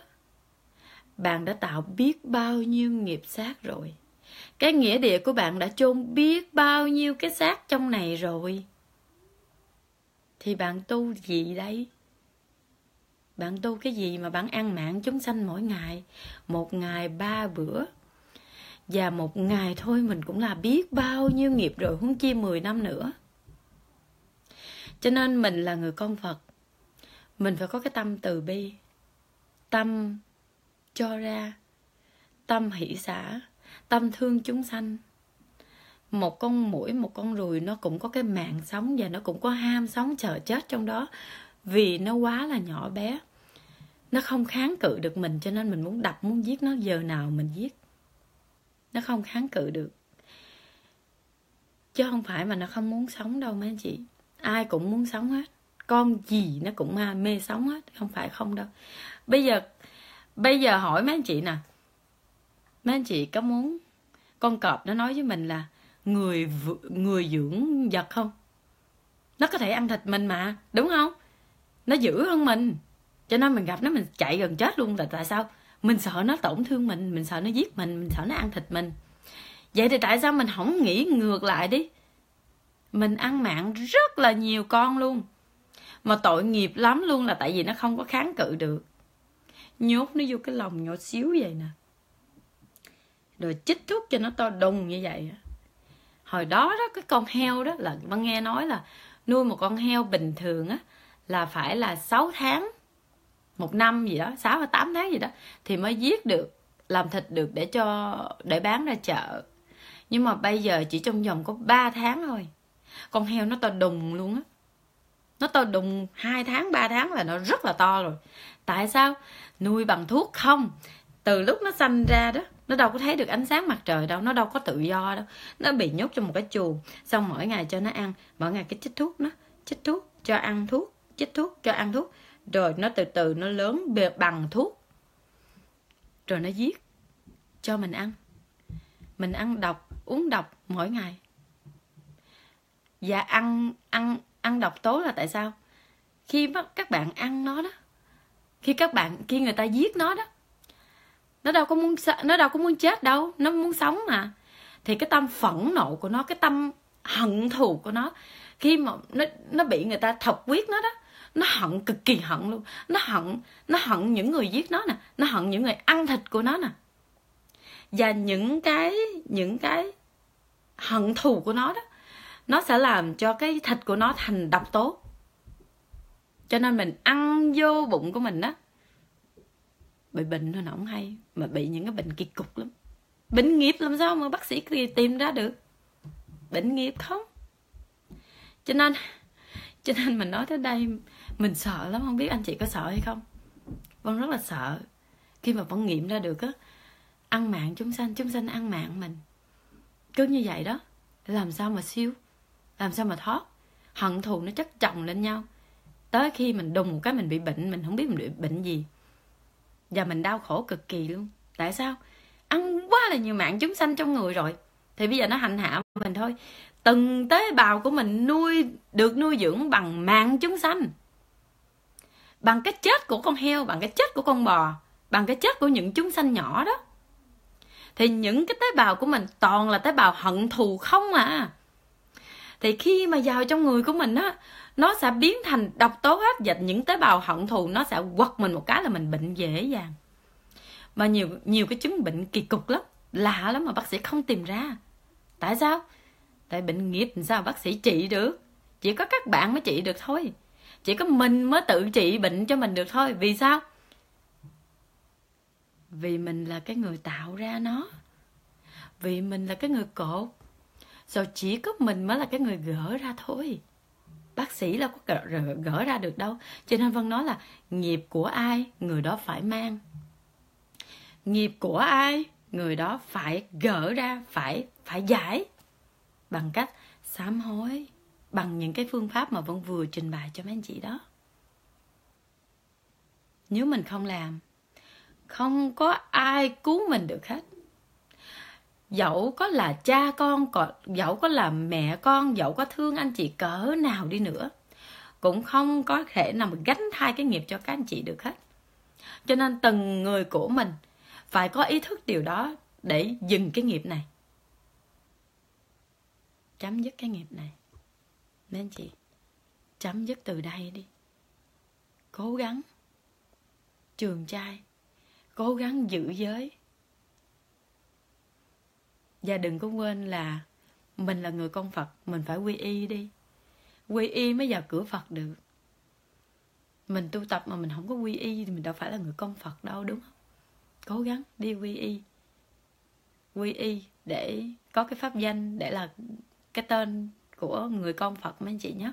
bạn đã tạo biết bao nhiêu nghiệp sát rồi. Cái nghĩa địa của bạn đã chôn biết bao nhiêu cái xác trong này rồi. Thì bạn tu gì đây? Bạn tu cái gì mà bạn ăn mạng chúng sanh mỗi ngày? Một ngày ba bữa. Và một ngày thôi mình cũng là biết bao nhiêu nghiệp rồi, huống chi 10 năm nữa cho nên mình là người con phật. Mình phải có cái tâm từ bi. Tâm cho ra. Tâm hỷ xã tâm thương chúng sanh. Một con mũi, một con ruồi nó cũng có cái mạng sống và nó cũng có ham sống, chờ chết trong đó. Vì nó quá là nhỏ bé. Nó không kháng cự được mình, cho nên mình muốn đập, muốn giết nó, giờ nào mình giết. Nó không kháng cự được. Chứ không phải mà nó không muốn sống đâu, mấy anh chị ai cũng muốn sống hết. Con gì nó cũng mê sống hết, không phải không đâu. Bây giờ bây giờ hỏi mấy anh chị nè. Mấy anh chị có muốn con cọp nó nói với mình là người người dưỡng vật không? Nó có thể ăn thịt mình mà, đúng không? Nó dữ hơn mình. Cho nên mình gặp nó mình chạy gần chết luôn là tại sao? Mình sợ nó tổn thương mình mình sợ nó giết mình mình sợ nó ăn thịt mình. Vậy thì tại sao mình không nghĩ ngược lại đi? Mình ăn mạng rất là nhiều con luôn. Mà tội nghiệp lắm luôn là tại vì nó không có kháng cự được. Nhốt nó vô cái lòng nhỏ xíu vậy nè. Rồi chích thuốc cho nó to đùng như vậy hồi đó đó, cái con heo đó là văn nghe nói là nuôi một con heo bình thường á là phải là 6 tháng, một năm gì đó 6 hay 8 tháng gì đó thì mới giết được, làm thịt được để cho, để bán ra chợ. Nhưng mà bây giờ chỉ trong vòng có 3 tháng thôi con heo nó to đùng luôn á. Nó to đùng 2 tháng 3 tháng là nó rất là to rồi. Tại sao? Nuôi bằng thuốc không. Từ lúc nó sanh ra đó, nó đâu có thấy được ánh sáng mặt trời đâu, nó đâu có tự do đâu. Nó bị nhốt trong một cái chuồng, xong mỗi ngày cho nó ăn, mỗi ngày cái chích thuốc nó, chích thuốc cho ăn thuốc, chích thuốc cho ăn thuốc. Rồi nó từ từ nó lớn bằng thuốc. Rồi nó giết cho mình ăn. Mình ăn độc, uống độc mỗi ngày và ăn ăn ăn độc tố là tại sao? Khi các bạn ăn nó đó, khi các bạn, khi người ta giết nó đó, nó đâu có muốn nó đâu có muốn chết đâu, nó muốn sống mà. Thì cái tâm phẫn nộ của nó, cái tâm hận thù của nó, khi mà nó nó bị người ta thọc quyết nó đó, nó hận cực kỳ hận luôn. Nó hận nó hận những người giết nó nè, nó hận những người ăn thịt của nó nè. Và những cái những cái hận thù của nó đó nó sẽ làm cho cái thịt của nó thành độc tố. Cho nên mình ăn vô bụng của mình á, bị bệnh thôi nó không hay, mà bị những cái bệnh kỳ cục lắm. Bệnh nghiệp làm sao mà bác sĩ tìm ra được? Bệnh nghiệp không? Cho nên cho nên mình nói tới đây, mình sợ lắm, không biết anh chị có sợ hay không. Vân rất là sợ. Khi mà vẫn nghiệm ra được á, ăn mạng chúng sanh chúng sanh ăn mạng mình. Cứ như vậy đó, làm sao mà siêu? Làm sao mà thoát? Hận thù nó chất chồng lên nhau. Tới khi mình đùng một cái mình bị bệnh, mình không biết mình bị bệnh gì. Và mình đau khổ cực kỳ luôn. Tại sao? Ăn quá là nhiều mạng chúng sanh trong người rồi. Thì bây giờ nó hành hạ mình thôi. Từng tế bào của mình nuôi, được nuôi dưỡng bằng mạng chúng sanh. Bằng cái chết của con heo, bằng cái chết của con bò, bằng cái chết của những chúng sanh nhỏ đó. Thì những cái tế bào của mình toàn là tế bào hận thù không à thì khi mà vào trong người của mình á, nó sẽ biến thành độc tố hết và những tế bào hận thù nó sẽ quật mình một cái là mình bệnh dễ dàng. Mà nhiều nhiều cái chứng bệnh kỳ cục lắm, lạ lắm mà bác sĩ không tìm ra. Tại sao? Tại bệnh nghiệp làm sao bác sĩ trị được? Chỉ có các bạn mới trị được thôi. Chỉ có mình mới tự trị bệnh cho mình được thôi. Vì sao? Vì mình là cái người tạo ra nó. Vì mình là cái người cột rồi chỉ có mình mới là cái người gỡ ra thôi. Bác sĩ là có gỡ, gỡ ra được đâu. Cho nên vân nói là nghiệp của ai người đó phải mang. Nghiệp của ai người đó phải gỡ ra phải phải giải. Bằng cách sám hối bằng những cái phương pháp mà vân vừa trình bày cho mấy anh chị đó. Nếu mình không làm không có ai cứu mình được hết dẫu có là cha con dẫu có là mẹ con, dẫu có thương anh chị cỡ nào đi nữa, cũng không có thể nào mà gánh thai cái nghiệp cho các anh chị được hết. Cho nên từng người của mình phải có ý thức điều đó để dừng cái nghiệp này. Chấm dứt cái nghiệp này. Nên chị, chấm dứt từ đây đi. Cố gắng trường trai cố gắng giữ giới và đừng có quên là mình là người con phật, mình phải quy y đi. Quy y mới vào cửa phật được. Mình tu tập mà mình không có quy y thì mình đâu phải là người con phật đâu, đúng không? Cố gắng đi quy y. Quy y để có cái pháp danh, để là cái tên của người con phật mấy anh chị nhé.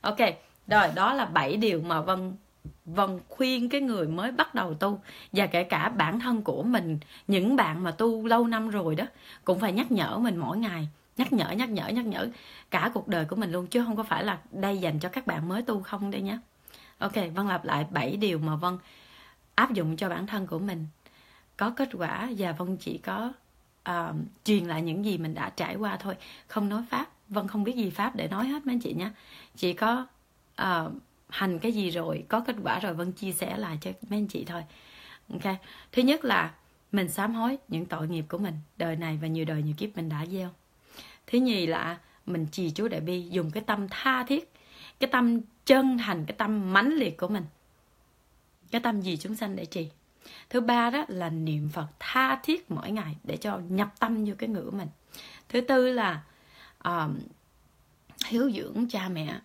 Ok, rồi, đó là bảy điều mà vân vân khuyên cái người mới bắt đầu tu và kể cả bản thân của mình những bạn mà tu lâu năm rồi đó cũng phải nhắc nhở mình mỗi ngày nhắc nhở nhắc nhở nhắc nhở cả cuộc đời của mình luôn chứ không có phải là đây dành cho các bạn mới tu không đây nhé. Ok vân lặp lại 7 điều mà vân áp dụng cho bản thân của mình. Có kết quả và vân chỉ có uh, truyền lại những gì mình đã trải qua thôi không nói pháp. Vân không biết gì pháp để nói hết mấy anh chị nhé. Chỉ có uh, hành cái gì rồi có kết quả rồi vân chia sẻ lại cho mấy anh chị thôi. Ok. Thứ nhất là mình sám hối những tội nghiệp của mình đời này và nhiều đời nhiều kiếp mình đã gieo. Thứ nhì là mình trì chú đại bi dùng cái tâm tha thiết cái tâm chân thành cái tâm mãnh liệt của mình. Cái tâm gì chúng sanh để trì? Thứ ba đó là niệm phật tha thiết mỗi ngày để cho nhập tâm vô cái ngữ mình. Thứ tư là uh, hiếu dưỡng cha mẹ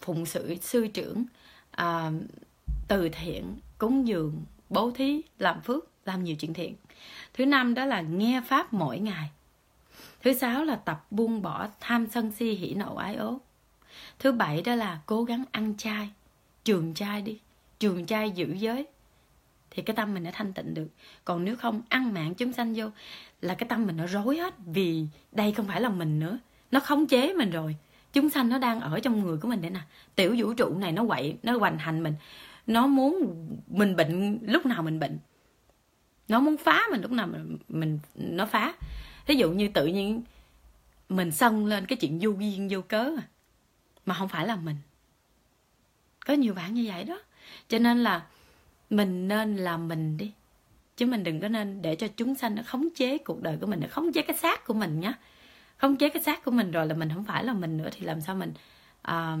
phụng sự sư trưởng uh, từ thiện cúng dường bố thí làm phước làm nhiều chuyện thiện. Thứ năm đó là nghe pháp mỗi ngày. Thứ sáu là tập buông bỏ tham sân si hỉ nộ ái ố. Thứ bảy đó là cố gắng ăn chay trường chay đi trường chay giữ giới. Thì cái tâm mình đã thanh tịnh được. Còn nếu không ăn mạng chúng sanh vô là cái tâm mình nó rối hết vì đây không phải là mình nữa. Nó khống chế mình rồi chúng sanh nó đang ở trong người của mình đây nè. Tiểu vũ trụ này nó quậy nó hoành hành mình. Nó muốn mình bệnh lúc nào mình bệnh. Nó muốn phá mình lúc nào mình, mình nó phá. Ví dụ như tự nhiên mình sân lên cái chuyện vô duyên vô cớ à, mà không phải là mình. Có nhiều bạn như vậy đó. Cho nên là mình nên làm mình đi. Chứ mình đừng có nên để cho chúng sanh nó khống chế cuộc đời của mình nó khống chế cái xác của mình nhé khống chế cái xác của mình rồi là mình không phải là mình nữa thì làm sao mình uh,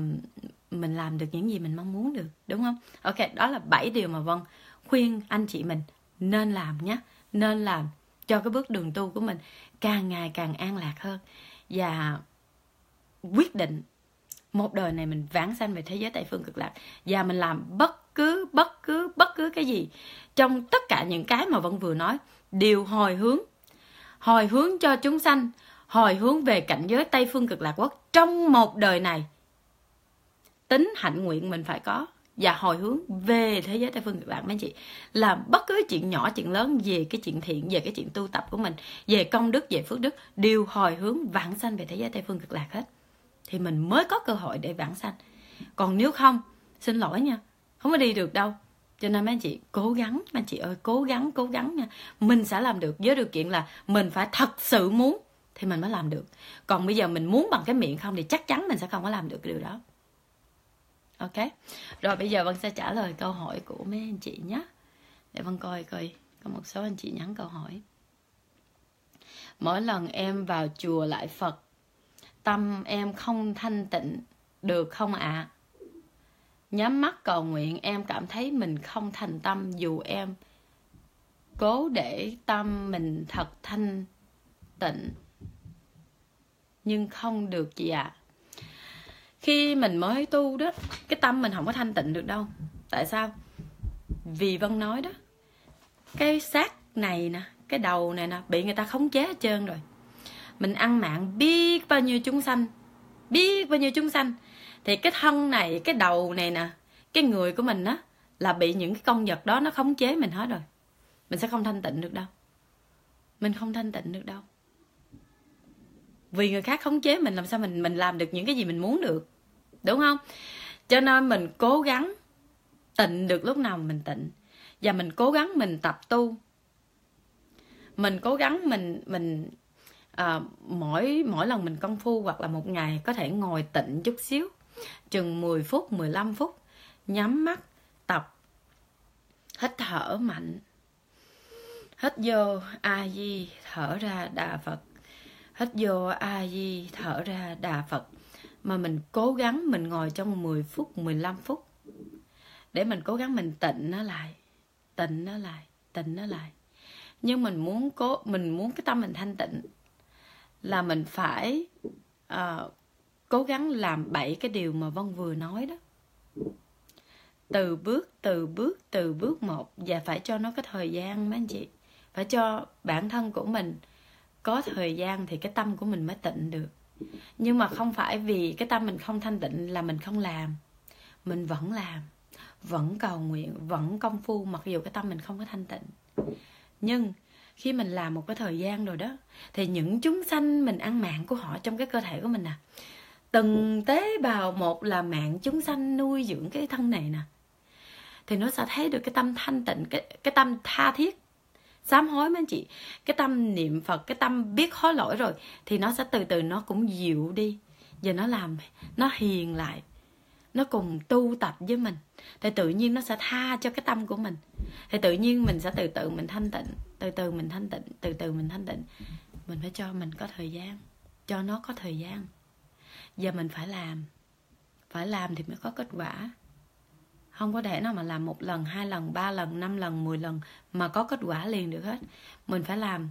mình làm được những gì mình mong muốn được đúng không? Ok đó là bảy điều mà vân khuyên anh chị mình nên làm nhé. Nên làm cho cái bước đường tu của mình càng ngày càng an lạc hơn. Và quyết định một đời này mình vãng sanh về thế giới tây phương cực lạc. Và mình làm bất cứ bất cứ bất cứ cái gì trong tất cả những cái mà vân vừa nói đều hồi hướng hồi hướng cho chúng sanh hồi hướng về cảnh giới tây phương cực lạc quốc trong một đời này. Tính hạnh nguyện mình phải có và hồi hướng về thế giới tây phương cực lạc, mấy chị làm bất cứ chuyện nhỏ, chuyện lớn, về cái chuyện thiện, về cái chuyện tu tập của mình, về công đức, về phước đức, đều hồi hướng vãng sanh về thế giới tây phương cực lạc hết. Thì mình mới có cơ hội để vãng sanh. Còn nếu không, xin lỗi nha, không có đi được đâu. Cho nên mấy anh chị, cố gắng, mấy anh chị ơi, cố gắng cố gắng nha. Mình sẽ làm được với điều kiện là mình phải thật sự muốn thì mình mới làm được. Còn bây giờ mình muốn bằng cái miệng không thì chắc chắn mình sẽ không có làm được cái điều đó. Ok? Rồi bây giờ vân sẽ trả lời câu hỏi của mấy anh chị nhé. Để vân coi coi, có một số anh chị nhắn câu hỏi. Mỗi lần em vào chùa lại phật, tâm em không thanh tịnh, được không ạ? À? nhắm mắt cầu nguyện, em cảm thấy mình không thành tâm, dù em cố để tâm mình thật thanh tịnh nhưng không được chị ạ. À. khi mình mới tu đó, cái tâm mình không có thanh tịnh được đâu. Tại sao? Vì vân nói đó, cái xác này nè, cái đầu này nè, bị người ta khống chế hết trơn rồi. Mình ăn mạng biết bao nhiêu chúng sanh, biết bao nhiêu chúng sanh. Thì cái thân này, cái đầu này nè, cái người của mình á, là bị những cái con vật đó nó khống chế mình hết rồi. Mình sẽ không thanh tịnh được đâu. Mình không thanh tịnh được đâu vì người khác khống chế mình làm sao mình mình làm được những cái gì mình muốn được. Đúng không? Cho nên mình cố gắng tịnh được lúc nào mình tịnh. Và mình cố gắng mình tập tu. Mình cố gắng mình mình à, mỗi mỗi lần mình công phu hoặc là một ngày có thể ngồi tịnh chút xíu. Chừng 10 phút 15 phút nhắm mắt tập. Hít thở mạnh. Hít vô a di thở ra đà phật hít vô a di thở ra đà phật mà mình cố gắng mình ngồi trong 10 phút 15 phút. Để mình cố gắng mình tịnh nó lại tịnh nó lại tịnh nó lại. Nhưng mình muốn cố mình muốn cái tâm mình thanh tịnh là mình phải uh, cố gắng làm bảy cái điều mà vân vừa nói đó. Từ bước từ bước từ bước một và phải cho nó cái thời gian mấy anh chị. Phải cho bản thân của mình có thời gian thì cái tâm của mình mới tịnh được. Nhưng mà không phải vì cái tâm mình không thanh tịnh là mình không làm. Mình vẫn làm, vẫn cầu nguyện, vẫn công phu, mặc dù cái tâm mình không có thanh tịnh. Nhưng khi mình làm một cái thời gian rồi đó, thì những chúng sanh mình ăn mạng của họ trong cái cơ thể của mình nè, từng tế bào một là mạng chúng sanh nuôi dưỡng cái thân này nè, thì nó sẽ thấy được cái tâm thanh tịnh, cái cái tâm tha thiết sám hối mấy anh chị. Cái tâm niệm phật, cái tâm biết hối lỗi rồi, thì nó sẽ từ từ nó cũng dịu đi. Và nó làm, nó hiền lại. Nó cùng tu tập với mình. Thì tự nhiên nó sẽ tha cho cái tâm của mình. Thì tự nhiên mình sẽ từ từ mình thanh tịnh, từ từ mình thanh tịnh, từ từ mình thanh tịnh. Mình phải cho mình có thời gian, cho nó có thời gian. Giờ mình phải làm phải làm thì mới có kết quả không có thể nào mà làm một lần, hai lần, ba lần, năm lần, mười lần mà có kết quả liền được hết. Mình phải làm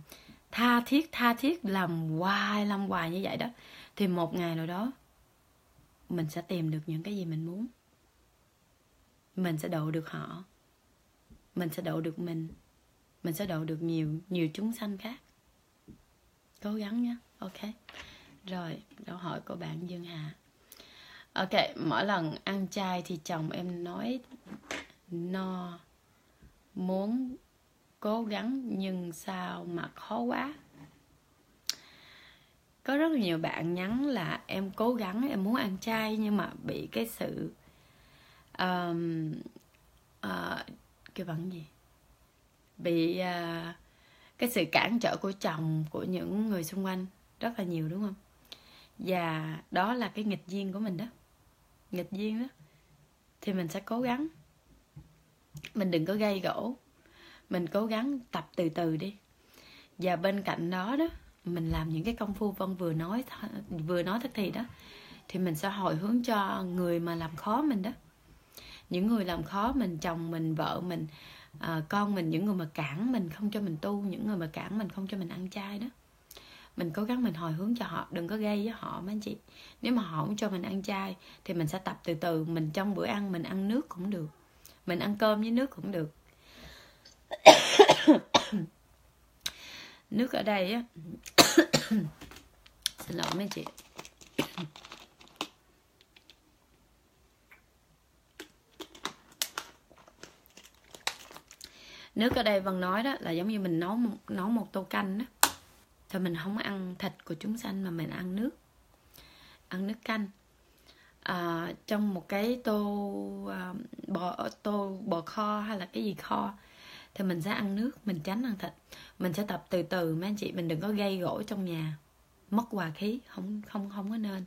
tha thiết tha thiết, làm hoài làm hoài như vậy đó. Thì một ngày nào đó, mình sẽ tìm được những cái gì mình muốn. Mình sẽ độ được họ. Mình sẽ độ được mình. Mình sẽ độ được nhiều nhiều chúng sanh khác. Cố gắng nhé. Ok. Rồi, câu hỏi của bạn dương hà ok mỗi lần ăn chay thì chồng em nói no muốn cố gắng nhưng sao mà khó quá. Có rất là nhiều bạn nhắn là em cố gắng em muốn ăn chay nhưng mà bị cái sự um, uh, cái vấn gì? Bị uh, cái sự cản trở của chồng của những người xung quanh rất là nhiều đúng không? Và đó là cái nghịch duyên của mình đó nghịch duyên đó thì mình sẽ cố gắng. Mình đừng có gây gỗ. Mình cố gắng tập từ từ đi. Và bên cạnh đó đó mình làm những cái công phu vân vừa nói vừa nói thức thì đó thì mình sẽ hồi hướng cho người mà làm khó mình đó. Những người làm khó mình chồng mình vợ mình à, con mình những người mà cản mình không cho mình tu những người mà cản mình không cho mình ăn chay đó mình cố gắng mình hồi hướng cho họ đừng có gây với họ mấy anh chị. Nếu mà họ không cho mình ăn chay thì mình sẽ tập từ từ mình trong bữa ăn mình ăn nước cũng được mình ăn cơm với nước cũng được. Nước ở đây á xin lỗi mấy chị. Nước ở đây vân nói đó là giống như mình nấu một, nấu một tô canh đó thôi mình không ăn thịt của chúng sanh mà mình ăn nước. Ăn nước canh. À, trong một cái tô à, bò tô bò kho hay là cái gì kho thì mình sẽ ăn nước mình tránh ăn thịt. Mình sẽ tập từ từ mấy anh chị mình đừng có gây gỗ trong nhà. Mất hòa khí không không không có nên.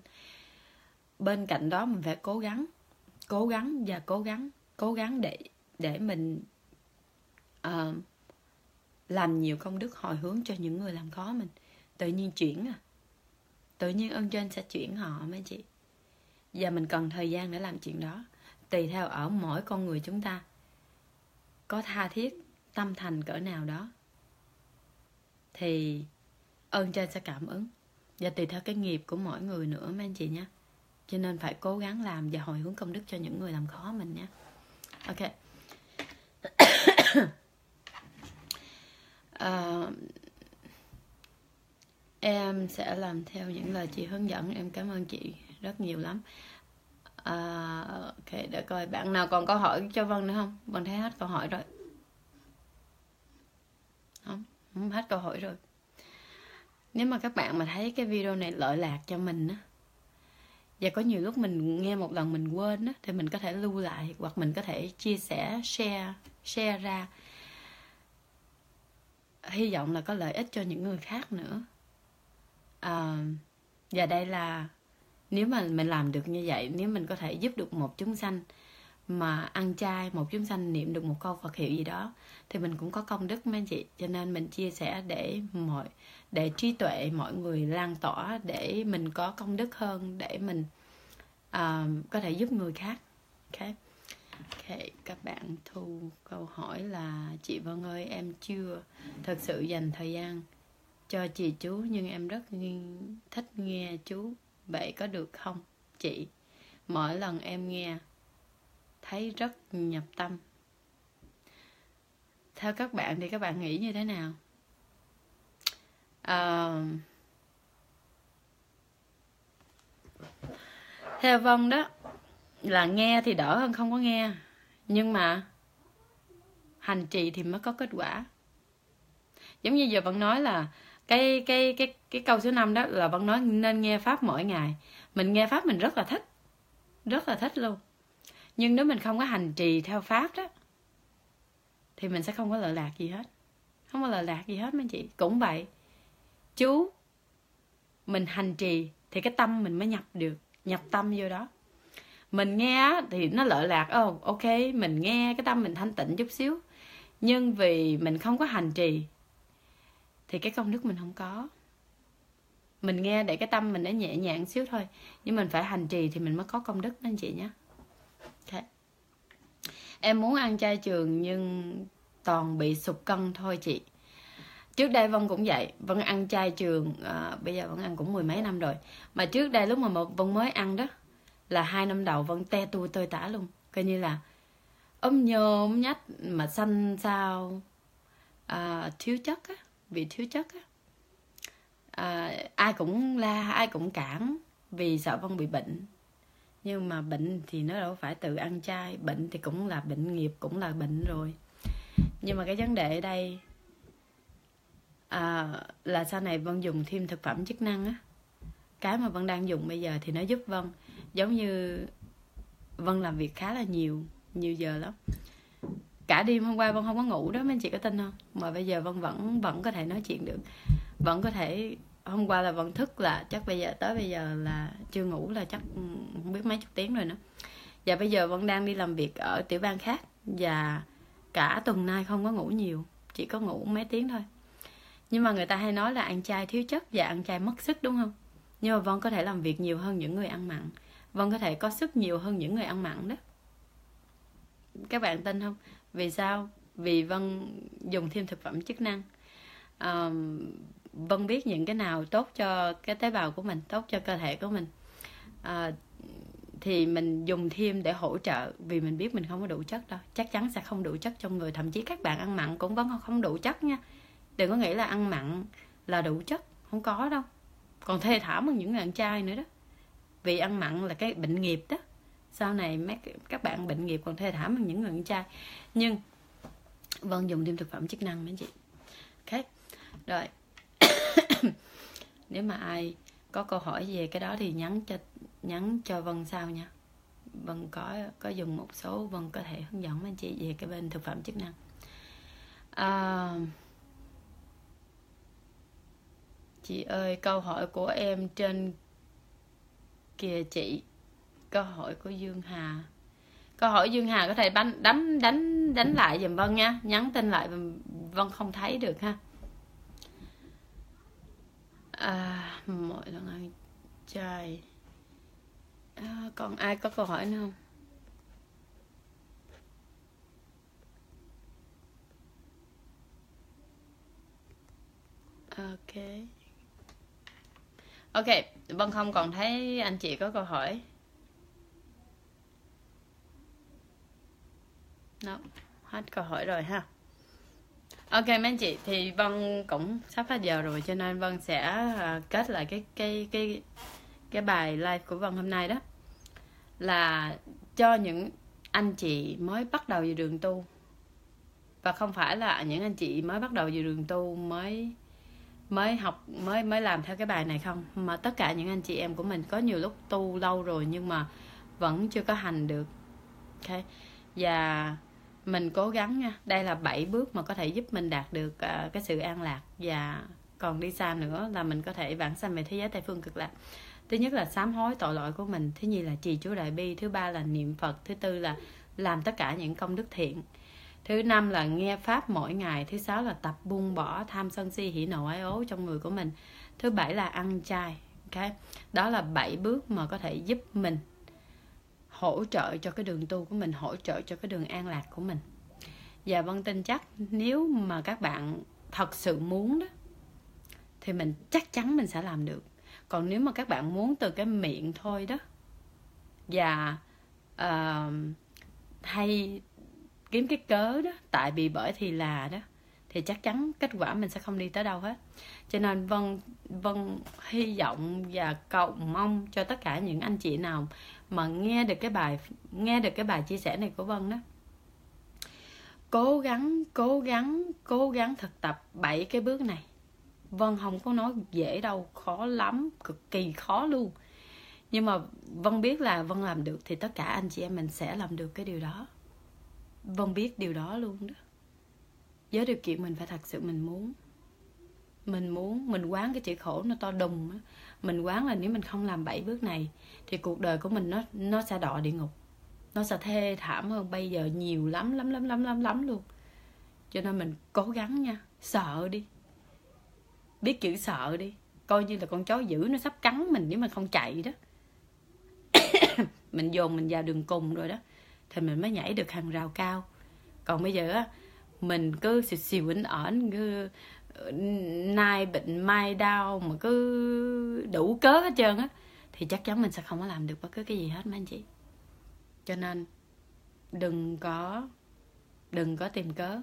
Bên cạnh đó mình phải cố gắng cố gắng và cố gắng cố gắng để để mình uh, làm nhiều công đức hồi hướng cho những người làm khó mình. Tự nhiên chuyển à. Tự nhiên ơn trên sẽ chuyển họ, mấy chị. Và mình cần thời gian để làm chuyện đó. Tùy theo ở mỗi con người chúng ta. Có tha thiết tâm thành cỡ nào đó, thì ơn trên sẽ cảm ứng. Và tùy theo cái nghiệp của mỗi người nữa, mấy anh chị nhé. Cho nên phải cố gắng làm và hồi hướng công đức cho những người làm khó mình nhé. Ok. uh, em sẽ làm theo những lời chị hướng dẫn em cảm ơn chị rất nhiều lắm. À, ok để coi bạn nào còn câu hỏi cho vân nữa không? Vân thấy hết câu hỏi rồi. Không không hết câu hỏi rồi. Nếu mà các bạn mà thấy cái video này lợi lạc cho mình á và có nhiều lúc mình nghe một lần mình quên á thì mình có thể lưu lại hoặc mình có thể chia sẻ share share ra hy vọng là có lợi ích cho những người khác nữa. À, và đây là nếu mà mình làm được như vậy nếu mình có thể giúp được một chúng sanh mà ăn chay một chúng sanh niệm được một câu Phật hiệu gì đó thì mình cũng có công đức mấy anh chị. Cho nên mình chia sẻ để mọi để trí tuệ mọi người lan tỏa để mình có công đức hơn để mình uh, có thể giúp người khác. Ok? Ok các bạn thu câu hỏi là chị Vân ơi em chưa thật sự dành thời gian cho chị chú nhưng em rất thích nghe chú. Vậy có được không chị? Mỗi lần em nghe thấy rất nhập tâm. Theo các bạn thì các bạn nghĩ như thế nào? À, theo vân đó là nghe thì đỡ hơn không có nghe. Nhưng mà hành trì thì mới có kết quả. Giống như giờ vẫn nói là cái cái cái cái câu số 5 đó là vẫn nói nên nghe pháp mỗi ngày. Mình nghe pháp mình rất là thích. Rất là thích luôn. Nhưng nếu mình không có hành trì theo pháp đó, thì mình sẽ không có lợi lạc gì hết. Không có lợi lạc gì hết mấy chị. Cũng vậy, chú, mình hành trì thì cái tâm mình mới nhập được, nhập tâm vô đó mình nghe thì nó lợi lạc oh, ok mình nghe cái tâm mình thanh tịnh chút xíu. Nhưng vì mình không có hành trì thì cái công đức mình không có. Mình nghe để cái tâm mình nó nhẹ nhàng xíu thôi nhưng mình phải hành trì thì mình mới có công đức đó anh chị nhé. Okay. em muốn ăn chay trường nhưng toàn bị sụt cân thôi chị. Trước đây vân cũng vậy vân ăn chay trường à, bây giờ vẫn ăn cũng mười mấy năm rồi. Mà trước đây lúc mà vân mới ăn đó là hai năm đầu vân te tu tơi tả luôn. Coi như là ôm nhôm ốm nhách mà xanh sao à, thiếu chất á vì thiếu chất á. À, ai cũng la ai cũng cản vì sợ vân bị bệnh. Nhưng mà bệnh thì nó đâu phải tự ăn chay bệnh thì cũng là bệnh nghiệp cũng là bệnh rồi. Nhưng mà cái vấn đề ở đây à, là sau này vân dùng thêm thực phẩm chức năng á cái mà vân đang dùng bây giờ thì nó giúp vân. Giống như vân làm việc khá là nhiều nhiều giờ lắm. Cả đêm hôm qua vân không có ngủ đó, mấy anh chị có tin không? Mà bây giờ vân vẫn vẫn có thể nói chuyện được. Vẫn có thể, hôm qua là vẫn thức là chắc bây giờ, tới bây giờ là chưa ngủ là chắc ừ, không biết mấy chục tiếng rồi nữa. Và bây giờ vân đang đi làm việc ở tiểu bang khác và cả tuần nay không có ngủ nhiều, chỉ có ngủ mấy tiếng thôi. Nhưng mà người ta hay nói là ăn chay thiếu chất và ăn chay mất sức, đúng không? Nhưng mà vân có thể làm việc nhiều hơn những người ăn mặn. Vân có thể có sức nhiều hơn những người ăn mặn đó. Các bạn tin không? Vì sao? Vì vân dùng thêm thực phẩm chức năng. À, vân biết những cái nào tốt cho cái tế bào của mình tốt cho cơ thể của mình. À, thì mình dùng thêm để hỗ trợ vì mình biết mình không có đủ chất đâu. Chắc chắn sẽ không đủ chất trong người. Thậm chí các bạn ăn mặn cũng vẫn không đủ chất nha. Đừng có nghĩ là ăn mặn là đủ chất. Không có đâu còn thê thảm hơn những người trai nữa đó. Vì ăn mặn là cái bệnh nghiệp đó. Sau này mấy các bạn bệnh nghiệp còn thê thảm hơn những người trai nhưng vân dùng thêm thực phẩm chức năng mấy chị. Ok rồi. Nếu mà ai có câu hỏi về cái đó thì nhắn cho nhắn cho vân sau nha. Vân có có dùng một số vân có thể hướng dẫn mấy anh chị về cái bên thực phẩm chức năng. À, chị ơi câu hỏi của em trên kìa chị. Câu hỏi của dương hà. Câu hỏi dương hà có thể đánh đánh đánh đánh lại giùm vân nha. Nhắn tin lại vân không thấy được ha. À, mọi lần ăn trời à, còn ai có câu hỏi nữa không? Ok ok vân không còn thấy anh chị có câu hỏi. No, hết câu hỏi rồi ha. Ok mấy anh chị thì vân cũng sắp hết giờ rồi cho nên vân sẽ à, kết lại cái cái cái cái bài live của vân hôm nay đó. Là cho những anh chị mới bắt đầu về đường tu. Và không phải là những anh chị mới bắt đầu về đường tu mới mới học mới mới làm theo cái bài này không? Mà tất cả những anh chị em của mình có nhiều lúc tu lâu rồi nhưng mà vẫn chưa có hành được. Ok. Và mình cố gắng nha. Đây là 7 bước mà có thể giúp mình đạt được uh, cái sự an lạc. Và còn đi xa nữa là mình có thể vãng sanh về thế giới tây phương cực lạc. Thứ nhất là sám hối tội lỗi của mình. Thứ nhì là trì chú đại bi. Thứ ba là niệm phật. Thứ tư là làm tất cả những công đức thiện thứ năm là nghe pháp mỗi ngày thứ sáu là tập buông bỏ tham sân si hỉ nộ ái ố trong người của mình. Thứ bảy là ăn chay ok đó là bảy bước mà có thể giúp mình hỗ trợ cho cái đường tu của mình hỗ trợ cho cái đường an lạc của mình. Và vân tin chắc nếu mà các bạn thật sự muốn đó thì mình chắc chắn mình sẽ làm được. Còn nếu mà các bạn muốn từ cái miệng thôi đó và uh, hay kiếm cái cớ đó. Tại vì bởi thì là đó, thì chắc chắn kết quả mình sẽ không đi tới đâu hết. Cho nên vân vân hy vọng và cầu mong cho tất cả những anh chị nào mà nghe được cái bài, nghe được cái bài chia sẻ này của vân đó. Cố gắng cố gắng cố gắng thực tập bảy cái bước này. Vân không có nói dễ đâu, khó lắm, cực kỳ khó luôn. Nhưng mà vân biết là vân làm được thì tất cả anh chị em mình sẽ làm được cái điều đó vân biết điều đó luôn đó. Với điều kiện mình phải thật sự mình muốn. Mình muốn, mình quán cái chữ khổ nó to đùng á. Mình quán là nếu mình không làm bảy bước này, thì cuộc đời của mình nó nó sẽ đọa địa ngục. Nó sẽ thê thảm hơn bây giờ nhiều lắm lắm lắm lắm lắm lắm luôn. Cho nên mình cố gắng nha, sợ đi. Biết chữ sợ đi. Coi như là con chó dữ, nó sắp cắn mình nếu mà không chạy đó. Mình dồn mình vào đường cùng rồi đó thì mình mới nhảy được hàng rào cao. Còn bây giờ á, mình cứ xịt xìu ảnh ẩn cứ nay nai bệnh mai đau mà cứ đủ cớ hết trơn á, thì chắc chắn mình sẽ không có làm được bất cứ cái gì hết mấy anh chị. Cho nên, đừng có đừng có tìm cớ,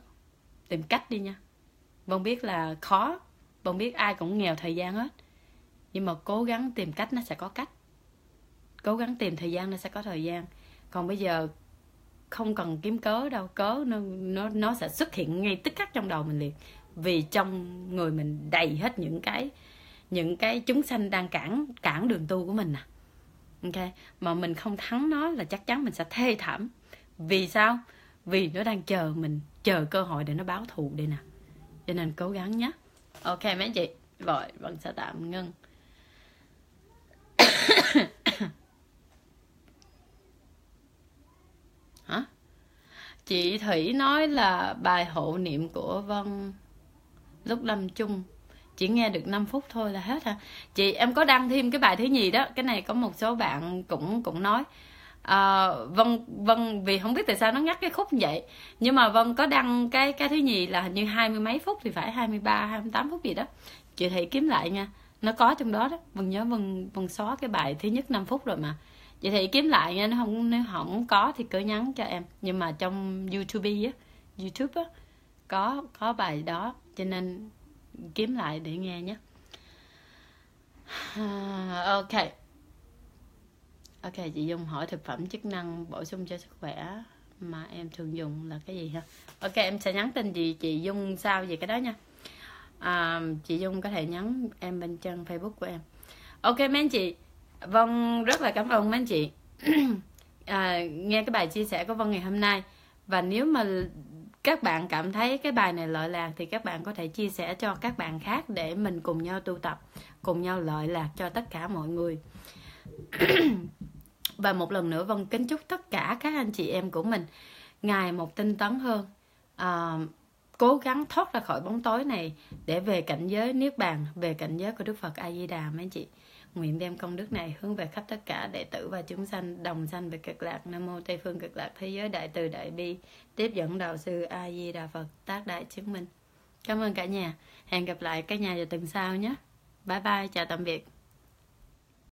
tìm cách đi nha. Vâng biết là khó vâng biết ai cũng nghèo thời gian hết, nhưng mà cố gắng tìm cách nó sẽ có cách. Cố gắng tìm thời gian nó sẽ có thời gian. Còn bây giờ không cần kiếm cớ đâu, cớ nó nó nó sẽ xuất hiện ngay tức khắc trong đầu mình liền. Vì trong người mình đầy hết những cái những cái chúng sanh đang cản cản đường tu của mình nè. Ok, mà mình không thắng nó là chắc chắn mình sẽ thê thảm. Vì sao? Vì nó đang chờ mình, chờ cơ hội để nó báo thù đây nè. Cho nên cố gắng nhé. Ok, mấy chị? Rồi, vẫn sẽ tạm ngưng hả chị thủy nói là bài hộ niệm của vân lúc lâm chung. Chỉ nghe được 5 phút thôi là hết hả? Chị em có đăng thêm cái bài thứ nhì đó. Cái này có một số bạn cũng cũng nói. À, vân vân vì không biết tại sao nó ngắt cái khúc như vậy. Nhưng mà vân có đăng cái cái thứ nhì là hình như hai mươi mấy phút thì phải 23 28 phút gì đó. Chị thủy kiếm lại nha. Nó có trong đó đó. Vân nhớ vân vân xóa cái bài thứ nhất 5 phút rồi mà vậy thì kiếm lại nha nếu không nếu không có thì cứ nhắn cho em. Nhưng mà trong youtube á youtube á có có bài đó cho nên kiếm lại để nghe nhé. À, ok. Ok chị dung hỏi thực phẩm chức năng bổ sung cho sức khỏe mà em thường dùng là cái gì ha? Ok em sẽ nhắn tin gì chị dung sao về cái đó nha. À, chị dung có thể nhắn em bên chân facebook của em. Ok mấy anh chị? Vâng rất là cảm ơn mấy anh chị. À, nghe cái bài chia sẻ của vân ngày hôm nay. Và nếu mà các bạn cảm thấy cái bài này lợi lạc thì các bạn có thể chia sẻ cho các bạn khác để mình cùng nhau tu tập cùng nhau lợi lạc cho tất cả mọi người. Và một lần nữa vân kính chúc tất cả các anh chị em của mình ngày một tinh tấn hơn. À, cố gắng thoát ra khỏi bóng tối này để về cảnh giới niết bàn về cảnh giới của đức phật a di đà mấy anh chị nguyện đem công đức này hướng về khắp tất cả đệ tử và chúng sanh, đồng sanh về cực lạc nam mô tây phương cực lạc thế giới đại từ đại bi, tiếp dẫn đạo sư a di đà phật tác đại chứng minh. Cảm ơn cả nhà. Hẹn gặp lại cả nhà vào tuần sau nhé. Bye bye, chào tạm biệt.